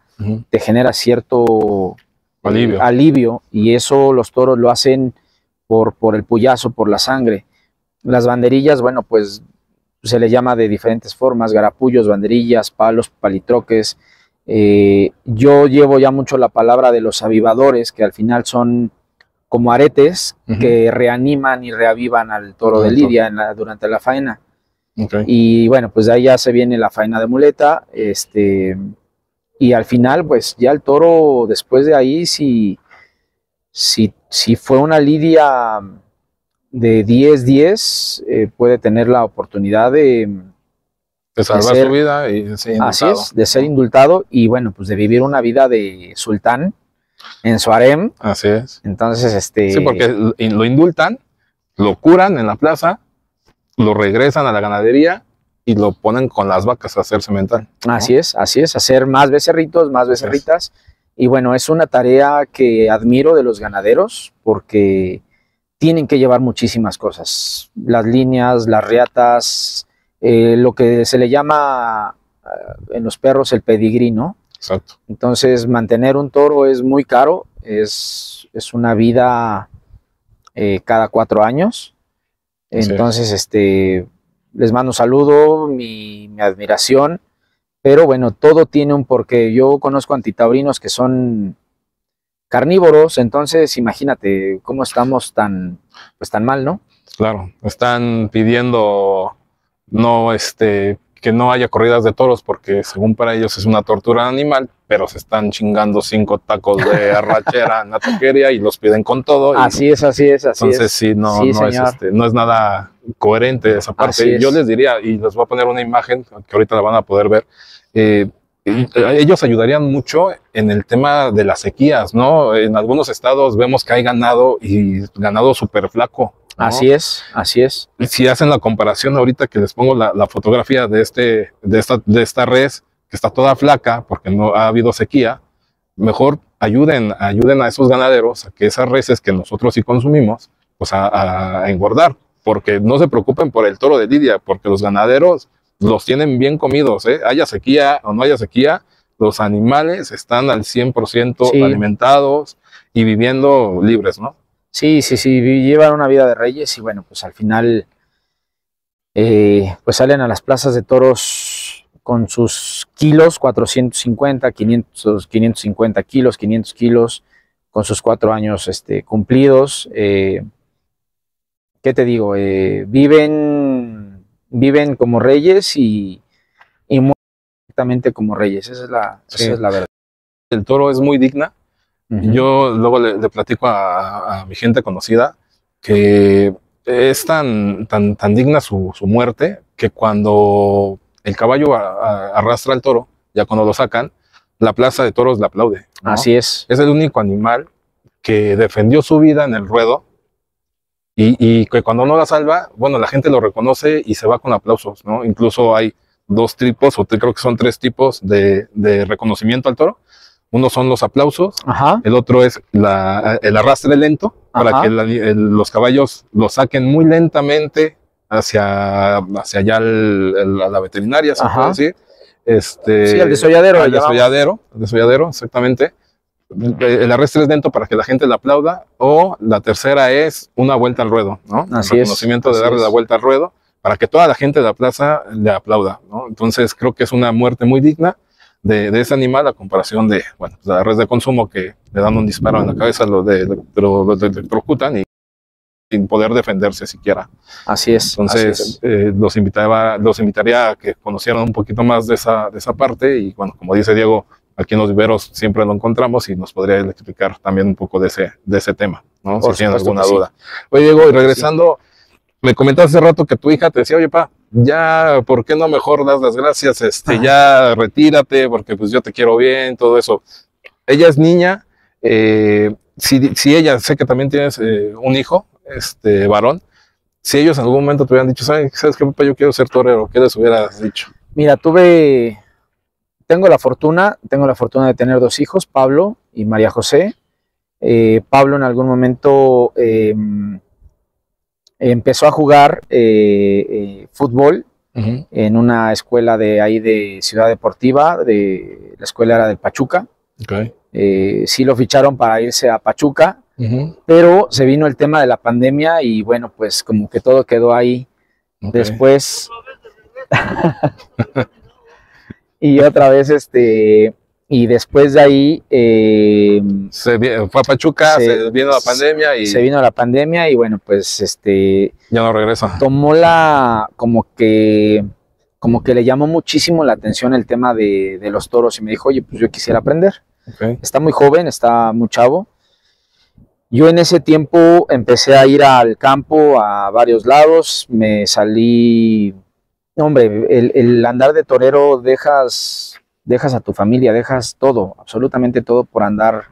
te genera cierto Alivio. alivio y eso los toros lo hacen por, por el puyazo, por la sangre. Las banderillas, bueno, pues se le llama de diferentes formas, garapullos, banderillas, palos, palitroques. Eh, yo llevo ya mucho la palabra de los avivadores, que al final son como aretes que reaniman y reavivan al toro de. Lidia en la- durante la faena. Y bueno, pues de ahí ya se viene la faena de muleta, este, y al final, pues ya el toro, después de ahí, si, si, si fue una lidia de 10-10, eh, puede tener la oportunidad de, De salvar ser- su vida y así indultado. es, de ser indultado y bueno, pues de vivir una vida de sultán en su harem. Así es. Entonces, este, Sí, porque lo indultan, lo curan en la plaza, lo regresan a la ganadería y lo ponen con las vacas a hacer cemental. Así es, así es, hacer más becerritos, más becerritas. Y bueno, es una tarea que admiro de los ganaderos porque tienen que llevar muchísimas cosas. Las líneas, las riatas, eh, lo que se le llama ah, en los perros el pedigrí, ¿no? Exacto. Entonces, mantener un toro es muy caro, es, es una vida eh, cada cuatro años. Entonces, este, les mando un saludo, mi, mi admiración, pero bueno, todo tiene un porqué. Yo conozco antitaurinos que son carnívoros, entonces imagínate cómo estamos tan, pues tan mal, ¿no? Claro. Están pidiendo no este que no haya corridas de toros porque según para ellos es una tortura animal, pero se están chingando cinco tacos de arrachera en la taquería y los piden con todo. y Así es, así es, así Entonces es. sí, no, Sí, no, es, este, no es nada coherente esa parte. Yo les diría, y les voy a poner una imagen que ahorita la van a poder ver, eh, eh, ellos ayudarían mucho en el tema de las sequías, ¿no? En algunos estados vemos que hay ganado y ganado súper flaco. ¿No? Así es, así es. Y si hacen la comparación ahorita que les pongo la, la fotografía de, este, de, esta, de esta res que está toda flaca porque no ha habido sequía, mejor ayuden, ayuden a esos ganaderos a que esas reses que nosotros sí consumimos, pues a, a engordar, porque no se preocupen por el toro de Lidia, porque los ganaderos los tienen bien comidos, ¿eh? haya sequía o no haya sequía, los animales están al 100% Sí. alimentados y viviendo libres, ¿no? Sí, sí, sí, llevan una vida de reyes y bueno, pues al final eh, pues salen a las plazas de toros con sus kilos, 450, 500, 550 kilos, 500 kilos, con sus cuatro años este, cumplidos. eh, ¿Qué te digo? Eh, viven, viven como reyes y, y mueren exactamente como reyes. Esa es la, esa es la verdad. El toro es muy digna. Yo luego le, le platico a, a mi gente conocida que es tan, tan, tan digna su, su muerte que cuando el caballo a- a- arrastra al toro, ya cuando lo sacan, la plaza de toros le aplaude. ¿no? Así es. Es el único animal que defendió su vida en el ruedo y, y que cuando no la salva, bueno, la gente lo reconoce y se va con aplausos, ¿no? Incluso hay dos tipos, o creo que son tres tipos de, de reconocimiento al toro. Uno son los aplausos, Ajá. el otro es la- el arrastre lento, para que la- el- los caballos lo saquen muy lentamente hacia, hacia allá el- el- a la veterinaria, se Ajá. puede decir. Este, Sí, al desolladero. llamamos. desolladero, al desolladero, exactamente. El arrestre es lento para que la gente le aplauda. O la tercera es una vuelta al ruedo, ¿no? Así el es, reconocimiento de darle es. la vuelta al ruedo para que toda la gente de la plaza le aplauda, ¿no? Entonces creo que es una muerte muy digna de, de ese animal a comparación de, bueno, pues, la res de consumo que le dan un disparo en la cabeza, lo de, lo, lo electrocutan y sin poder defenderse siquiera. Así es. así Entonces, es. eh, los, invitaba, los invitaría a que conocieran un poquito más de esa, de esa parte y, bueno, como dice Diego, aquí en los viveros siempre lo encontramos y nos podría explicar también un poco de ese, de ese tema, ¿no? Por si tienen alguna que sí. duda. Oye, Diego, y regresando, me comentaste hace rato que tu hija te decía, oye, pa, ya, ¿por qué no mejor das las gracias? Este, ya retírate, porque pues yo te quiero bien, todo eso. Ella es niña, eh, si, si ella, sé que también tienes eh, un hijo, este, varón, si ellos en algún momento te hubieran dicho, ¿sabes, ¿sabes qué, papá? Yo quiero ser torero, ¿qué les hubieras dicho? Mira, tuve, tengo la fortuna, tengo la fortuna de tener dos hijos, Pablo y María José. Eh, Pablo en algún momento eh, empezó a jugar eh, eh, fútbol en una escuela de ahí de Ciudad Deportiva, de la escuela era del Pachuca. Eh, sí lo ficharon para irse a Pachuca, pero se vino el tema de la pandemia y bueno, pues como que todo quedó ahí. Después. y otra vez, este. Y después de ahí eh, Se vi- fue a Pachuca, se, Se- vino la pandemia y se vino la pandemia y bueno, pues este ya no regresa. tomó la como que como que le llamó muchísimo la atención el tema de, de los toros y me dijo, oye, pues yo quisiera aprender. Está muy joven, está muy chavo. Yo en ese tiempo empecé a ir al campo a varios lados, me salí, hombre, el, el andar de torero dejas, dejas a tu familia, dejas todo, absolutamente todo por andar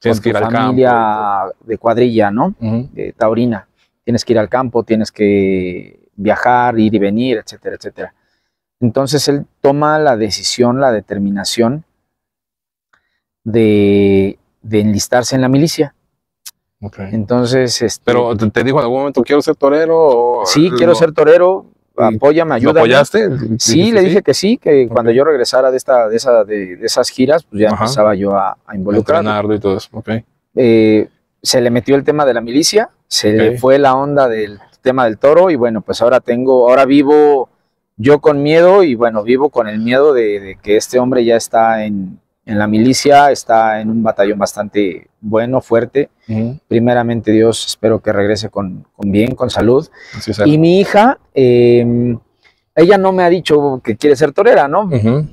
Tienes con que tu ir al familia campo. de cuadrilla, ¿no? Ujú. De taurina. Tienes que ir al campo, tienes que viajar, ir y venir, etcétera, etcétera. Entonces él toma la decisión, la determinación de, de enlistarse en la milicia. Ok. Entonces, este, Pero te, dijo en algún momento, quiero ser torero. o- sí, quiero ¿lo- ser torero, ¿Y apóyame, ¿Lo ayúdame. apoyaste? Sí, le dije que sí, que cuando yo regresara de, esta, de, esa, de, de esas giras, pues ya Ajá. empezaba yo a, a A involucrar. entrenarlo y todo eso. Ok. Eh, se le metió el tema de la milicia, se le fue la onda del tema del toro y bueno, pues ahora tengo, ahora vivo yo con miedo y bueno, vivo con el miedo de, de que este hombre ya está en, en la milicia, está en un batallón bastante bueno, fuerte. Primeramente Dios, espero que regrese con, con bien, con salud. Y mi hija, eh, ella no me ha dicho que quiere ser torera, ¿no?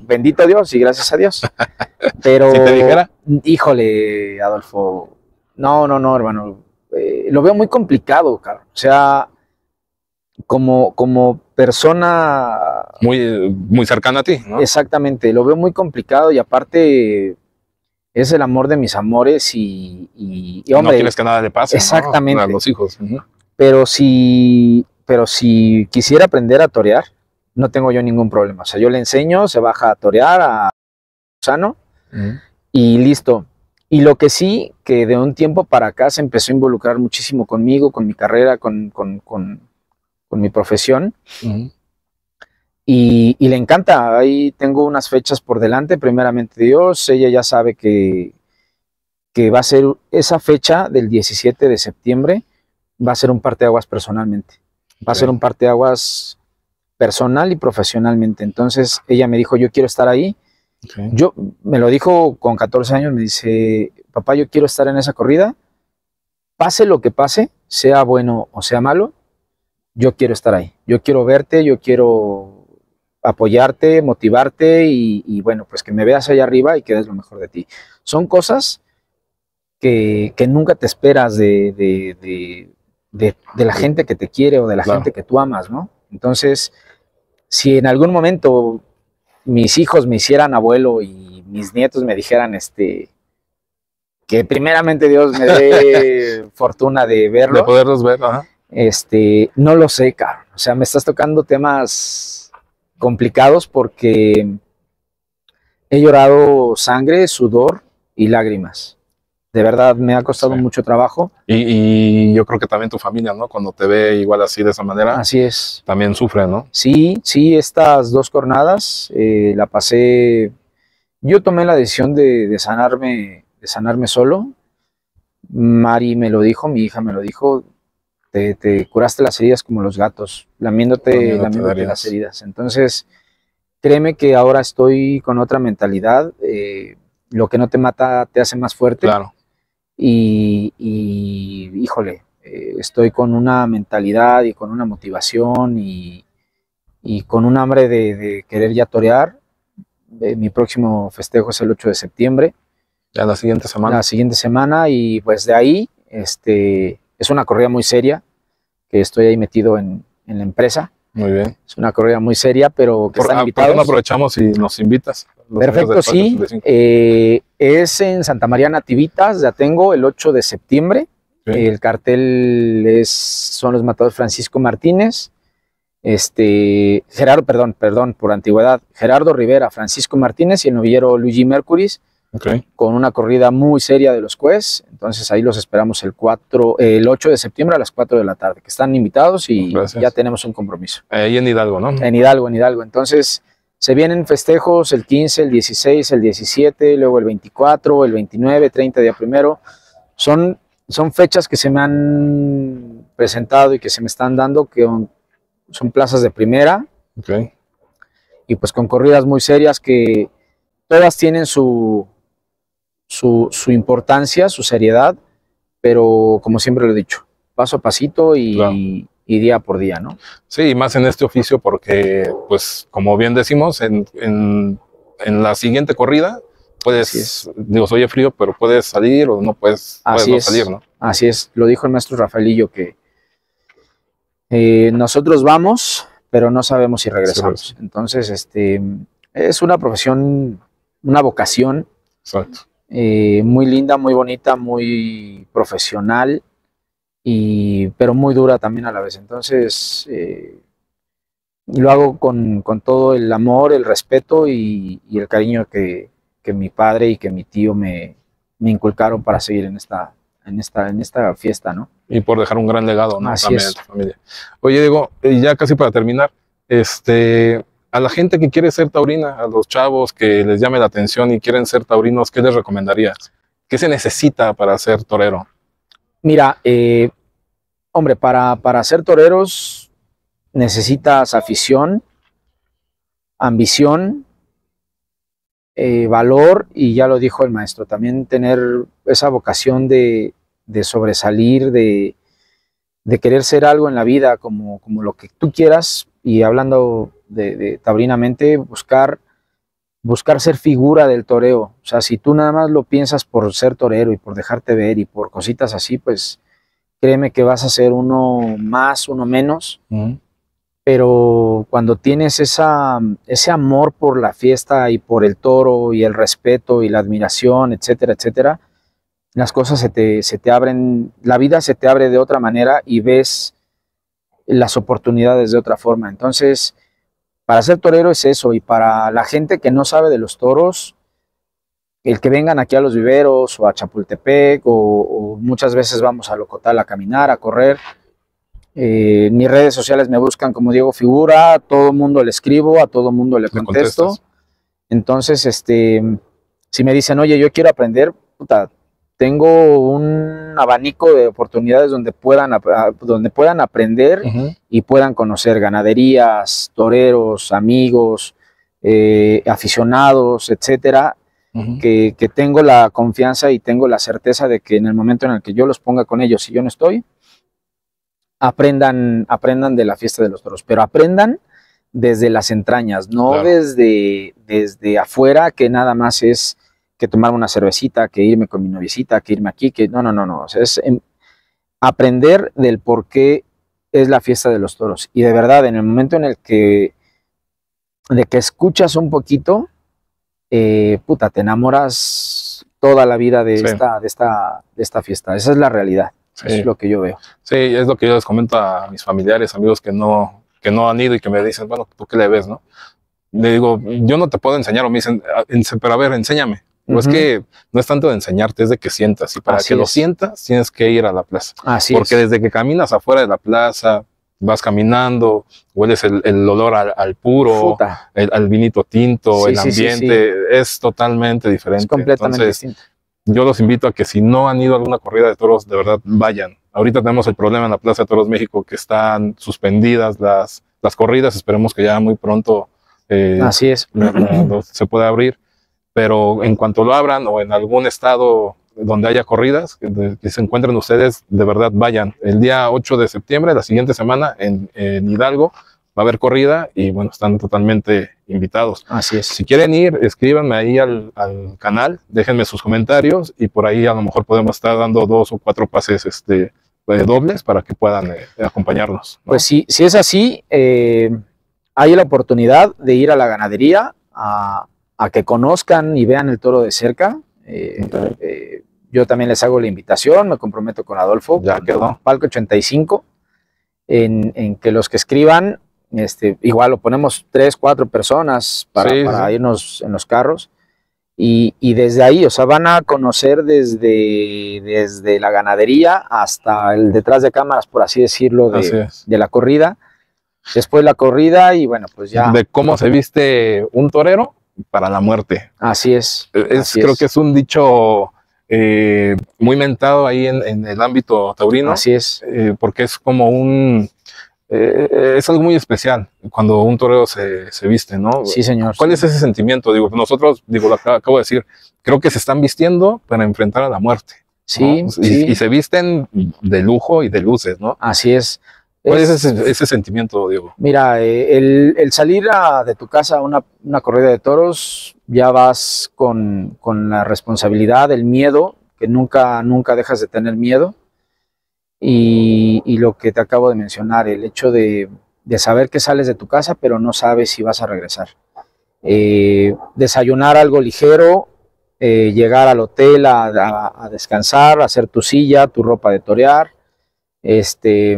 Bendito Dios y gracias a Dios. Pero, Si te dijera. híjole, Adolfo, no, no, no, hermano, eh, lo veo muy complicado, cabrón. O sea, como, como persona Muy, muy cercana a ti, ¿no? Exactamente, lo veo muy complicado y aparte es el amor de mis amores y, y- y, no hombre, quieres que nada le pase. ¿no? Exactamente. A los hijos. Pero si, pero si quisiera aprender a torear, no tengo yo ningún problema. O sea, yo le enseño, se baja a torear a sano y listo. Y lo que sí, que de un tiempo para acá se empezó a involucrar muchísimo conmigo, con mi carrera, con, con, con, con mi profesión. Y, y le encanta. Ahí tengo unas fechas por delante, primeramente Dios. Ella ya sabe que, que va a ser esa fecha del 17 de septiembre, va a ser un parteaguas personalmente. Va a ser un parteaguas personal y profesionalmente. Entonces ella me dijo, yo quiero estar ahí. Yo me lo dijo con 14 años, me dice, papá, yo quiero estar en esa corrida. Pase lo que pase, sea bueno o sea malo, yo quiero estar ahí. Yo quiero verte, yo quiero apoyarte, motivarte y, y, bueno, pues que me veas allá arriba y que des lo mejor de ti. Son cosas que, que nunca te esperas de, de- de- de- de la gente que te quiere o de la Claro. gente que tú amas, ¿no? Entonces, si en algún momento mis hijos me hicieran abuelo y mis nietos me dijeran, este, que primeramente Dios me dé fortuna de verlo, De poderlos ver, ajá. Este, no lo sé, cabrón. O sea, me estás tocando temas complicados porque he llorado sangre, sudor y lágrimas. De verdad, me ha costado Sí. mucho trabajo. Y, y yo creo que también tu familia, ¿no? Cuando te ve igual así de esa manera, Así es. también sufre, ¿no? Sí, sí, estas dos jornadas eh, la pasé. Yo tomé la decisión de, de sanarme, de sanarme solo. Mari me lo dijo, mi hija me lo dijo. Te, te curaste las heridas como los gatos, lamiéndote, las heridas. Entonces, créeme que ahora estoy con otra mentalidad. eh, lo que no te mata te hace más fuerte Claro. y, y, híjole, eh, estoy con una mentalidad y con una motivación y, y con un hambre de, de querer ya torear. Eh, mi próximo festejo es el 8 de septiembre, Ya la siguiente semana. la siguiente semana, y pues de ahí este, es una corrida muy seria, que estoy ahí metido en, en la empresa. Muy bien. Es una corrida muy seria, pero que Por, están ah, ¿por qué invitados. aprovechamos y nos invitas? Perfecto, sí. 485. Eh, es en Santa María Nativitas, ya tengo el 8 de septiembre. El cartel es, son los matadores Francisco Martínez, este, Gerardo, perdón, perdón, por antigüedad, Gerardo Rivera, Francisco Martínez y el novillero Luigi Mercuris, Con una corrida muy seria de los Cues. Entonces ahí los esperamos el 4, el 8 de septiembre a las 4 de la tarde, que están invitados y Gracias. ya tenemos un compromiso. Ahí en Hidalgo, ¿no? En Hidalgo, en Hidalgo. Entonces, se vienen festejos el 15, el 16, el 17, luego el 24, el 29, 30 día primero. Son, son fechas que se me han presentado y que se me están dando, que son- plazas de primera y pues con corridas muy serias que todas tienen su, su, su importancia, su seriedad, pero como siempre lo he dicho, paso a pasito y, Claro. y día por día, ¿no? Sí, y más en este oficio porque, pues, como bien decimos, en, en, en la siguiente corrida puedes, digo, oye frío, pero puedes salir o no puedes, puedes Así no es. salir, ¿no? Así es, lo dijo el maestro Rafaelillo que eh, nosotros vamos, pero no sabemos si regresamos. Entonces, este es una profesión, una vocación Exacto. Eh, muy linda, muy bonita, muy profesional, y, pero muy dura también a la vez. Entonces, eh, lo hago con, con todo el amor, el respeto y, y el cariño que, que mi padre y que mi tío me, me inculcaron para seguir en esta, en esta, en esta fiesta, ¿no? Y por dejar un gran legado, ¿no? Así También es. a tu familia. Oye, Diego, ya casi para terminar, este, a la gente que quiere ser taurina, a los chavos que les llame la atención y quieren ser taurinos, ¿qué les recomendarías? ¿Qué se necesita para ser torero? Mira, eh, hombre, para, para ser toreros necesitas afición, ambición, eh, valor y ya lo dijo el maestro, también tener esa vocación de, de sobresalir, de, de querer ser algo en la vida como, como lo que tú quieras y hablando de, de buscar, buscar ser figura del toreo. O sea, si tú nada más lo piensas por ser torero y por dejarte ver y por cositas así, pues créeme que vas a ser uno más, uno menos pero cuando tienes esa, ese amor por la fiesta y por el toro y el respeto y la admiración, etcétera, etcétera, las cosas se te, se te abren, la vida se te abre de otra manera y ves las oportunidades de otra forma. Entonces, para ser torero es eso, y para la gente que no sabe de los toros, el que vengan aquí a los viveros o a Chapultepec o, o muchas veces vamos a Locotal a caminar, a correr, eh, mis redes sociales me buscan como Diego Figura, a todo mundo le escribo, a todo mundo le contesto. contestas. Entonces, este, si me dicen, oye, yo quiero aprender, puta, tengo un abanico de oportunidades donde puedan, ap- a- donde puedan aprender y puedan conocer ganaderías, toreros, amigos, eh, aficionados, etcétera, que, que tengo la confianza y tengo la certeza de que en el momento en el que yo los ponga con ellos y yo no estoy, aprendan, aprendan de la fiesta de los toros, pero aprendan desde las entrañas, no Claro. desde, desde afuera, que nada más es que tomar una cervecita, que irme con mi noviecita, que irme aquí, que no, no, no, no, o sea, es aprender del por qué es la fiesta de los toros. Y de verdad, en el momento en el que, de que escuchas un poquito, eh, puta, te enamoras toda la vida de, Sí. esta, de, esta, de esta fiesta. Esa es la realidad. Sí. Es lo que yo veo. Sí, es lo que yo les comento a mis familiares, amigos que no, que no han ido y que me dicen, bueno, ¿tú qué le ves, no? Le digo, yo no te puedo enseñar, o me dicen, "Ah, pero a ver, enséñame. Pues es que no es tanto de enseñarte, es de que sientas. Y para Así que lo sientas, tienes que ir a la plaza. Así Porque es. desde que caminas afuera de la plaza, vas caminando, hueles el, el olor al, al puro, el- al vinito tinto, Sí, el sí, sí, ambiente, es totalmente diferente. es completamente Entonces, distinto. yo los invito a que si no han ido a alguna corrida de toros, de verdad vayan. Ahorita tenemos el problema en la Plaza de Toros México que están suspendidas las, las corridas. Esperemos que ya muy pronto eh, Así es. la- la- lo- se pueda abrir. Pero en cuanto lo abran o en algún estado donde haya corridas, que, se encuentren ustedes, de verdad vayan. El día 8 de septiembre, la siguiente semana, en, en Hidalgo, va a haber corrida y bueno, están totalmente invitados. Así es. Si quieren ir, escríbanme ahí al, al canal, déjenme sus comentarios y por ahí a lo mejor podemos estar dando dos o cuatro pases este, eh, dobles para que puedan eh, acompañarnos. ¿no? Pues sí, si es así, eh, hay la oportunidad de ir a la ganadería a, a que conozcan y vean el toro de cerca. Eh, eh, yo también les hago la invitación, me comprometo con Adolfo, Ya con quedó. Palco 85, en, en que los que escriban, este, igual lo ponemos tres, cuatro personas para, Sí, para sí. irnos en los carros. Y, y desde ahí, o sea, van a conocer desde, desde la ganadería hasta el detrás de cámaras, por así decirlo, de, Así de la corrida. Después la corrida y bueno, pues ya. De cómo se viste un torero para la muerte. así es. Es, Así creo es. que es un dicho eh, muy mentado ahí en, en el ámbito taurino, Así es. eh, porque es como un... eh, es algo muy especial cuando un torero se, se viste, ¿no? Sí, señor. ¿Cuál es ese sentimiento? Digo, nosotros, digo, lo acabo, acabo de decir, creo que se están vistiendo para enfrentar a la muerte. Sí, ¿no? sí. Y, y se visten de lujo y de luces, ¿no? Así es. ¿Cuál es, Es- ese, ese sentimiento, Diego? Mira, eh, el, el salir a- de tu casa a una, una corrida de toros, ya vas con, con la responsabilidad, el miedo, que nunca, nunca dejas de tener miedo. Y, y lo que te acabo de mencionar, el hecho de, de saber que sales de tu casa, pero no sabes si vas a regresar. Eh, desayunar algo ligero, eh, llegar al hotel a, a- a descansar, hacer tu silla, tu ropa de torear, este,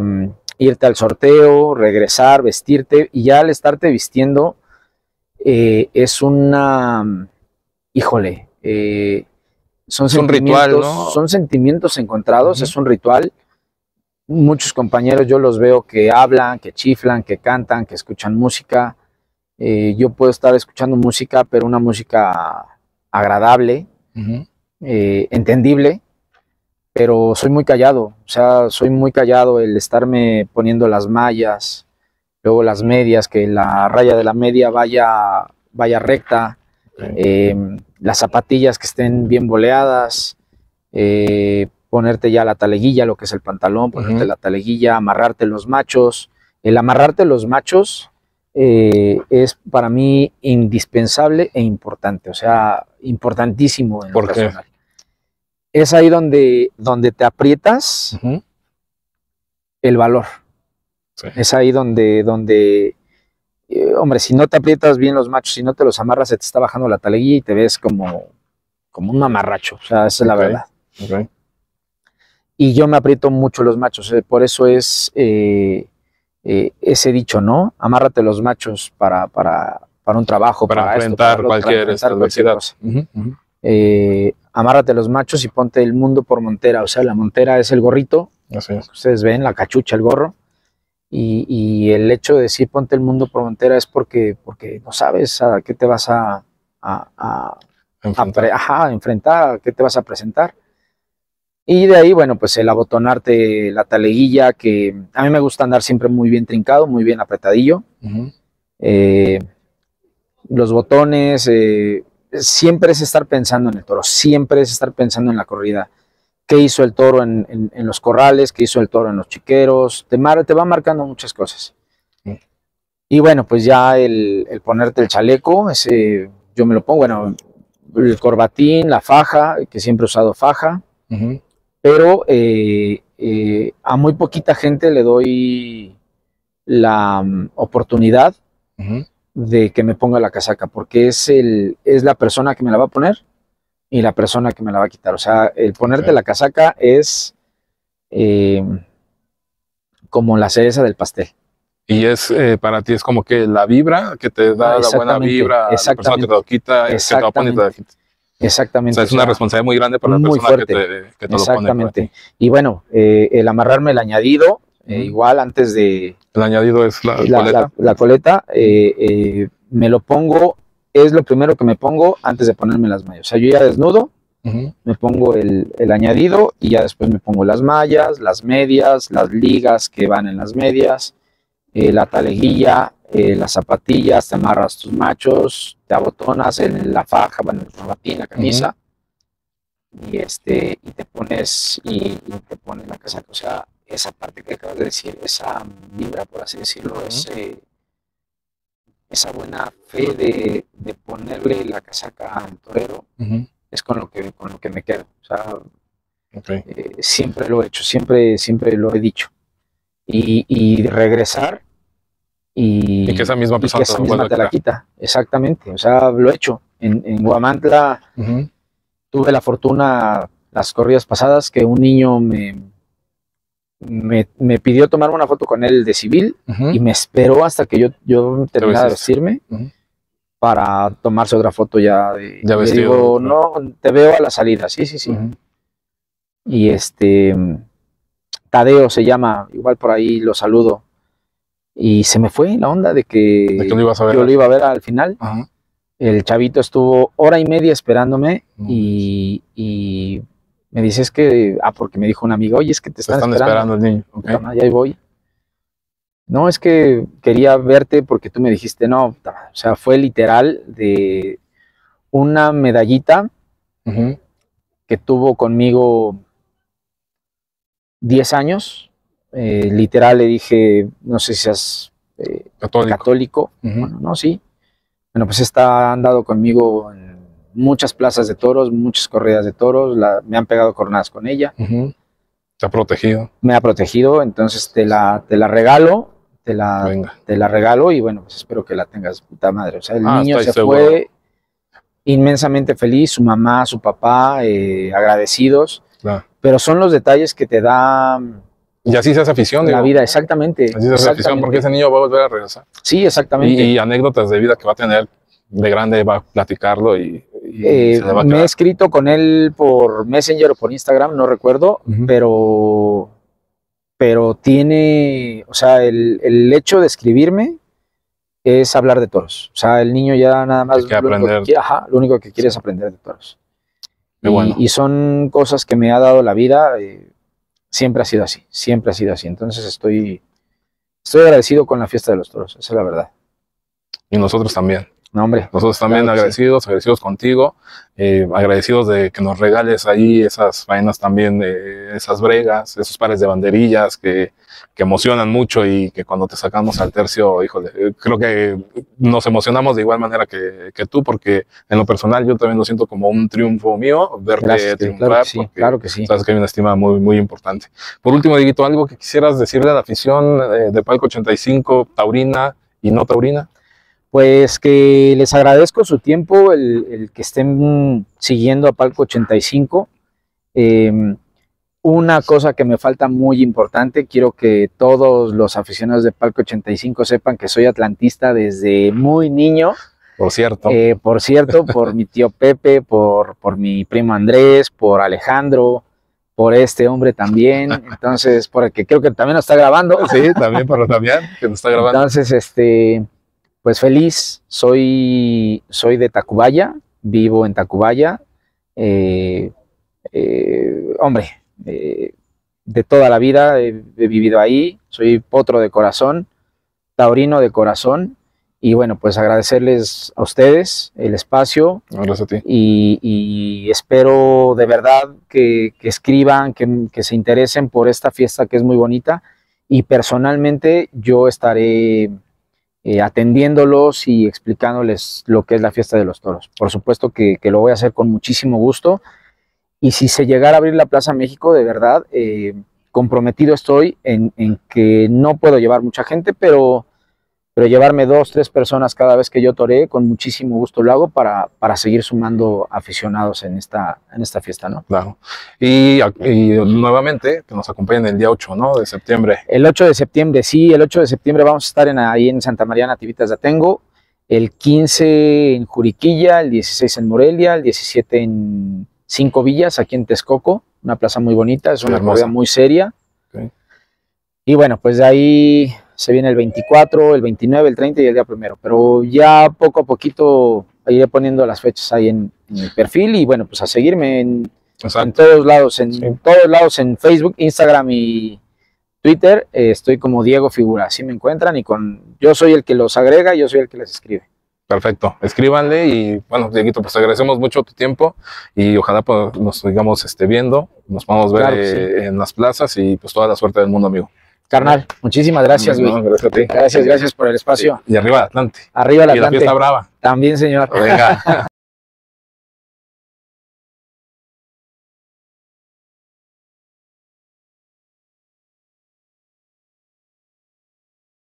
irte al sorteo, regresar, vestirte, y ya al estarte vistiendo eh, es una, híjole, eh, son Es un ritual, sentimientos, ¿no? son sentimientos encontrados, es un ritual. Muchos compañeros yo los veo que hablan, que chiflan, que cantan, que escuchan música. Eh, yo puedo estar escuchando música, pero una música agradable, entendible, pero soy muy callado, o sea, soy muy callado el estarme poniendo las mallas, luego las medias, que la raya de la media vaya, vaya recta, eh, las zapatillas que estén bien boleadas, eh, ponerte ya la taleguilla, lo que es el pantalón, ponerte la taleguilla, amarrarte los machos. El amarrarte los machos eh, es para mí indispensable e importante, o sea, importantísimo en lo ¿Por qué? personal. Es ahí donde, donde te aprietas el valor. Sí. Es ahí donde, donde eh, hombre, si no te aprietas bien los machos, si no te los amarras, se te está bajando la taleguilla y te ves como, como un mamarracho. O sea, esa es la verdad. Y yo me aprieto mucho los machos. eh, por eso es eh, ese dicho, ¿no? Amárrate los machos para, para, para un trabajo, Para, para, esto, enfrentar para para cualquier enfrentar ujú. Eh, amárrate los machos y ponte el mundo por montera. O sea, la montera es el gorrito, Así es. ustedes ven, la cachucha, el gorro. Y, y el hecho de decir ponte el mundo por montera es porque, porque no sabes a qué te vas a, a- a- a Enfrentar. ajá, a enfrentar, a qué te vas a presentar. Y de ahí, bueno, pues el abotonarte la taleguilla, que a mí me gusta andar siempre muy bien trincado, muy bien apretadillo. Eh, los botones, eh, siempre es estar pensando en el toro, siempre es estar pensando en la corrida. ¿Qué hizo el toro en, en- en los corrales? ¿Qué hizo el toro en los chiqueros? Te, mar- te va marcando muchas cosas. Y bueno, pues ya el, el ponerte el chaleco, ese, yo me lo pongo, bueno, el corbatín, la faja, que siempre he usado faja, pero eh, eh, a muy poquita gente le doy la mm, oportunidad. De que me ponga la casaca, porque es, el, es la persona que me la va a poner y la persona que me la va a quitar. O sea, el ponerte la casaca es eh, como la cereza del pastel. Y es eh, para ti es como que la vibra que te da Ah, la buena exactamente, vibra, la persona que exactamente. te lo quita, que te lo pone y te lo quita. O Exactamente. sea, es o una sea, responsabilidad muy grande para la muy persona que fuerte. te, que te lo pone. Exactamente. Y bueno, eh, el amarrarme el añadido, eh, igual antes de, El añadido es la, la, coleta. la- la coleta, eh, eh, me lo pongo, es lo primero que me pongo antes de ponerme las mallas. O sea, yo ya desnudo, me pongo el, el añadido y ya después me pongo las mallas, las medias, las ligas que van en las medias, eh, la taleguilla, eh, las zapatillas, te amarras tus machos, te abotonas en la faja, bueno, el corbatín, la camisa, y este, y te pones, y, y te pones la casaca, o sea, esa parte que acabas de decir, esa vibra, por así decirlo, Ujú. ese- esa buena fe de, de ponerle la casaca al torero, Ujú. es con lo que, con lo que me quedo. O sea, Ok. eh, siempre lo he hecho, siempre, siempre lo he dicho. Y, y regresar y, Y que esa misma persona que esa misma a te la quita. Exactamente. O sea, lo he hecho. En, en Guamantla Ujú. tuve la fortuna, las corridas pasadas, que un niño me, me, me pidió tomar una foto con él de civil y me esperó hasta que yo, yo terminara de vestirme Ujú. para tomarse otra foto ya de... Ya le digo, no, te veo a la salida. Sí, sí, sí. Y este Tadeo se llama, igual por ahí lo saludo. Y se me fue la onda de que, ¿De qué lo ibas a ver? yo lo iba a ver al final. El chavito estuvo hora y media esperándome y, y me dice es que, ah, porque me dijo un amigo, oye, es que te Te están, están esperando. esperando el niño. Ok. Puta madre, ahí voy. No, es que quería verte porque tú me dijiste, no, o sea, fue literal de una medallita que tuvo conmigo 10 años. Eh, literal le dije, no sé si seas eh, Católico. Bueno, no, sí. Bueno, pues está andado conmigo en muchas plazas de toros, muchas corridas de toros. la- me han pegado cornadas con ella. Te ha protegido. Me ha protegido, entonces te la, te la regalo. Te la, Venga. te la regalo y bueno, pues espero que la tengas puta madre. O sea, el Ah, niño se seguro. fue inmensamente feliz, su mamá, su papá, eh, agradecidos. Claro. Pero son los detalles que te dan Y así se hace afición. la digo. vida, exactamente. Así se hace afición porque ese niño va a volver a regresar. Sí, exactamente. Y, y anécdotas de vida que va a tener de grande va a platicarlo y Eh, me he escrito con él por Messenger o por Instagram, no recuerdo, pero, pero tiene, o sea, el, el hecho de escribirme es hablar de toros. O sea, el niño ya nada más lo, único que quiere, ajá, lo único que quiere es aprender de toros. Y, bueno. y son cosas que me ha dado la vida. eh, siempre ha sido así, siempre ha sido así. Entonces estoy, estoy agradecido con la fiesta de los toros, esa es la verdad. Y nosotros también. No, hombre. Nosotros también Claro que sí. agradecidos, agradecidos contigo, eh, agradecidos de que nos regales ahí esas faenas también, eh, esas bregas, esos pares de banderillas que, que emocionan mucho y que cuando te sacamos al tercio, híjole, creo que nos emocionamos de igual manera que, que tú, porque en lo personal yo también lo siento como un triunfo mío, verte Gracias, triunfar, claro que sí, porque claro que sí. sabes que hay una estima muy, muy importante. Por último, Dieguito, algo que quisieras decirle a la afición eh, de Palco 85, taurina y no taurina. Pues que les agradezco su tiempo, el, el que estén siguiendo a Palco 85. Eh, una cosa que me falta muy importante, quiero que todos los aficionados de Palco 85 sepan que soy atlantista desde muy niño. Por cierto, Eh, por cierto, por mi tío Pepe, por, por mi primo Andrés, por Alejandro, por este hombre también. Entonces, por el que creo que también nos está grabando. Sí, también para Damián, que nos está grabando. Entonces, este, pues feliz, soy, soy de Tacubaya, vivo en Tacubaya. eh, eh, hombre, eh, de toda la vida he, he vivido ahí, soy potro de corazón, taurino de corazón. Y bueno, pues agradecerles a ustedes el espacio, Gracias a ti. y, y espero de verdad que, que escriban, que, que se interesen por esta fiesta que es muy bonita y personalmente yo estaré eh, atendiéndolos y explicándoles lo que es la fiesta de los toros. Por supuesto que, lo voy a hacer con muchísimo gusto y si se llegara a abrir la Plaza México, de verdad, eh, comprometido estoy en que no puedo llevar mucha gente, pero pero llevarme dos, tres personas cada vez que yo toree, con muchísimo gusto lo hago para, para seguir sumando aficionados en esta, en esta fiesta, ¿no? Claro. Y, y nuevamente, que nos acompañen el día 8 ¿no? de septiembre. El 8 de septiembre, sí, el 8 de septiembre vamos a estar en, ahí en Santa María Nativitas de Atengo, el 15 en Juriquilla, el 16 en Morelia, el 17 en Cinco Villas, aquí en Texcoco, una plaza muy bonita, es una corrida muy seria. Y bueno, pues de ahí se viene el 24, el 29, el 30 y el día primero, pero ya poco a poquito iré poniendo las fechas ahí en, en mi perfil y bueno, pues a seguirme en, todos lados, en Sí. todos lados, en Facebook, Instagram y Twitter, eh, estoy como Diego Figura, así me encuentran y con yo soy el que los agrega, yo soy el que les escribe. Perfecto. Escríbanle y bueno, Dieguito, pues agradecemos mucho tu tiempo y ojalá pues, nos sigamos este, viendo, nos podamos ver Claro que sí. eh, en las plazas y pues toda la suerte del mundo, amigo. Carnal, muchísimas gracias, No, güey. gracias a ti. Gracias, gracias por el espacio. Y arriba Atlante. Arriba el Y la Atlante. fiesta brava. También, señor. Venga.